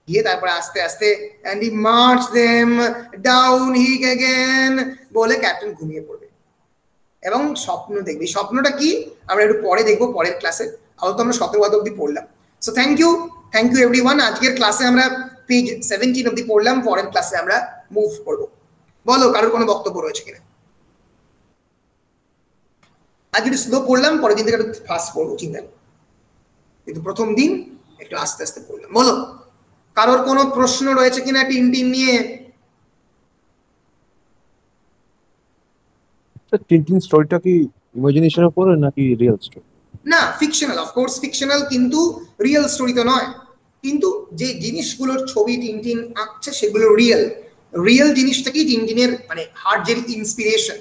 গিয়ে তারপরে আস্তে আস্তে and he march them down he gegen বলে ক্যাপ্টেন ঘুমিয়ে পড়বে। এবং স্বপ্ন দেখবে। স্বপ্নটা কি? আমরা একটু পরে দেখব পরের ক্লাসে আপাতত আমরা সতেরো অব্দি পড়লাম। So thank you thank you everyone আজকের ক্লাসে আমরা পেজ সেভেন্টিন অব্দি পড়লাম। পরের ক্লাসে আমরা মুভ করব। বলো কারোর কোনো বক্তব্য রয়েছে কিনা? আজ একটু স্লো পড়লাম পরের দিন থেকে একটু ফাস্ট পড়ব চিন্তা কিন্তু প্রথম দিন একটু আস্তে আস্তে পড়লাম। বলো কারোর কোনো প্রশ্ন রয়েছে কিনা টিন টিন নিয়ে? টিনটিন স্টোরিটা কি ইমাজিনেশনের উপরে নাকি রিয়েল স্টোরি না ফিকশনাল অফকোর্স ফিকশনাল কিন্তু রিয়েল স্টোরি তো নয়। কিন্তু যে জিনিসগুলোর ছবি টিনটিন আঁকছে সেগুলো রিয়েল রিয়েল জিনিস থেকেই টিনটিনের মানে হার্জের ইন্সপিরেশন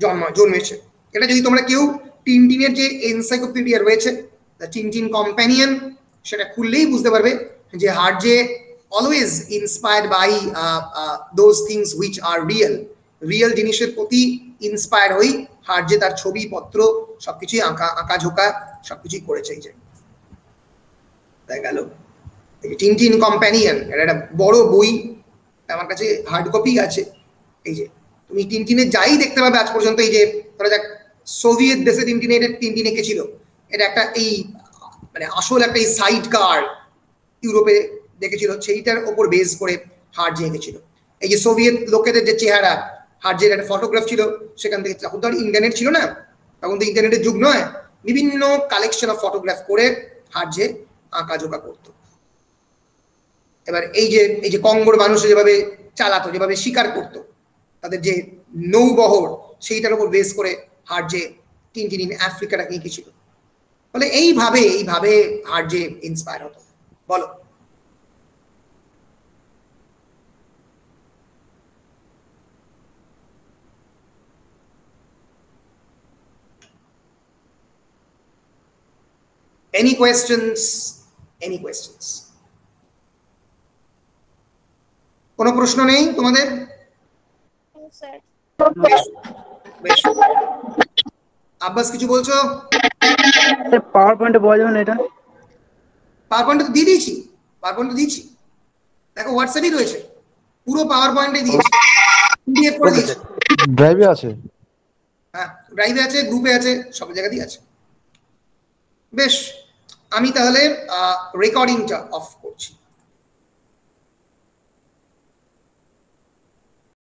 জন্ম, জন্মেছে। এটা যদি তোমরা কেউ টিনটিনের যে এনসাইক্লোপিডিয়া রয়েছে দ্য টিনটিন কম্প্যানিয়ন সেটা খুললেই বুঝতে পারবে যে Herge always inspired by those things which are real real জিনিসের প্রতি ইন্সপায়ার হই হার্জে তার ছবি, পত্র, সবকিছুই আঁকা আঁকা, ঝোঁকা, সবকিছুই করেছে এই যে। গেল। টিনটিন কম্প্যানিয়ন এটা একটা বড় বই আমার কাছে হার্ড কপি আছে। এই যে, তুমি টিনটিনে যাই দেখতে পাবে আজ পর্যন্ত, এই যে, ধরা যাক, সোভিয়েত দেশে টিনটিনে এটা টিনটিন এঁকেছিল এটা একটা এই মানে আসল একটা এই সাইড কার ইউরোপে দেখেছিল, সেইটার ওপর বেস করে হার্ট যে এঁকেছিল এই যে সোভিয়েত লোকেদের যে চেহারা হার্জের একটা ফটোগ্রাফ ছিল, সেখান থেকে তখন তো আর ইন্টারনেট ছিল না। তখন তো ইন্টারনেটের যুগ নয়। বিভিন্ন কালেকশন অফ ফটোগ্রাফ করে হার্জে আঁকা জোকা করতো। এবার এই যে এই যে কঙ্গোর মানুষ যেভাবে চালাতো, যেভাবে শিকার করতো, তাদের যে নৌবহর, সেইটার উপর বেস করে হার্জে টিন টিন আফ্রিকাটাকে এঁকেছিল ফলে এইভাবে এইভাবে হার যে ইন্সপায়ার হতো বলো Any questions? Any questions? কোনো প্রশ্ন নেই তোমাদের? আব্বাস কিছু বলছো? পাওয়ার পয়েন্টে বলা যাবে না এটা? পাওয়ার পয়েন্ট তো দিয়ে দিয়েছি। পাওয়ার পয়েন্ট তো দিয়েছি। দেখো হোয়াটসঅ্যাপই রয়েছে। পুরো পাওয়ার পয়েন্টে দিয়েছি। পিডিএফ করে দিয়েছি। ড্রাইভে আছে? হ্যাঁ ড্রাইভে আছে গ্রুপে আছে সব জায়গাতেই আছে। বেশ আমি তাহলে রেকর্ডিংটা অফ করছি।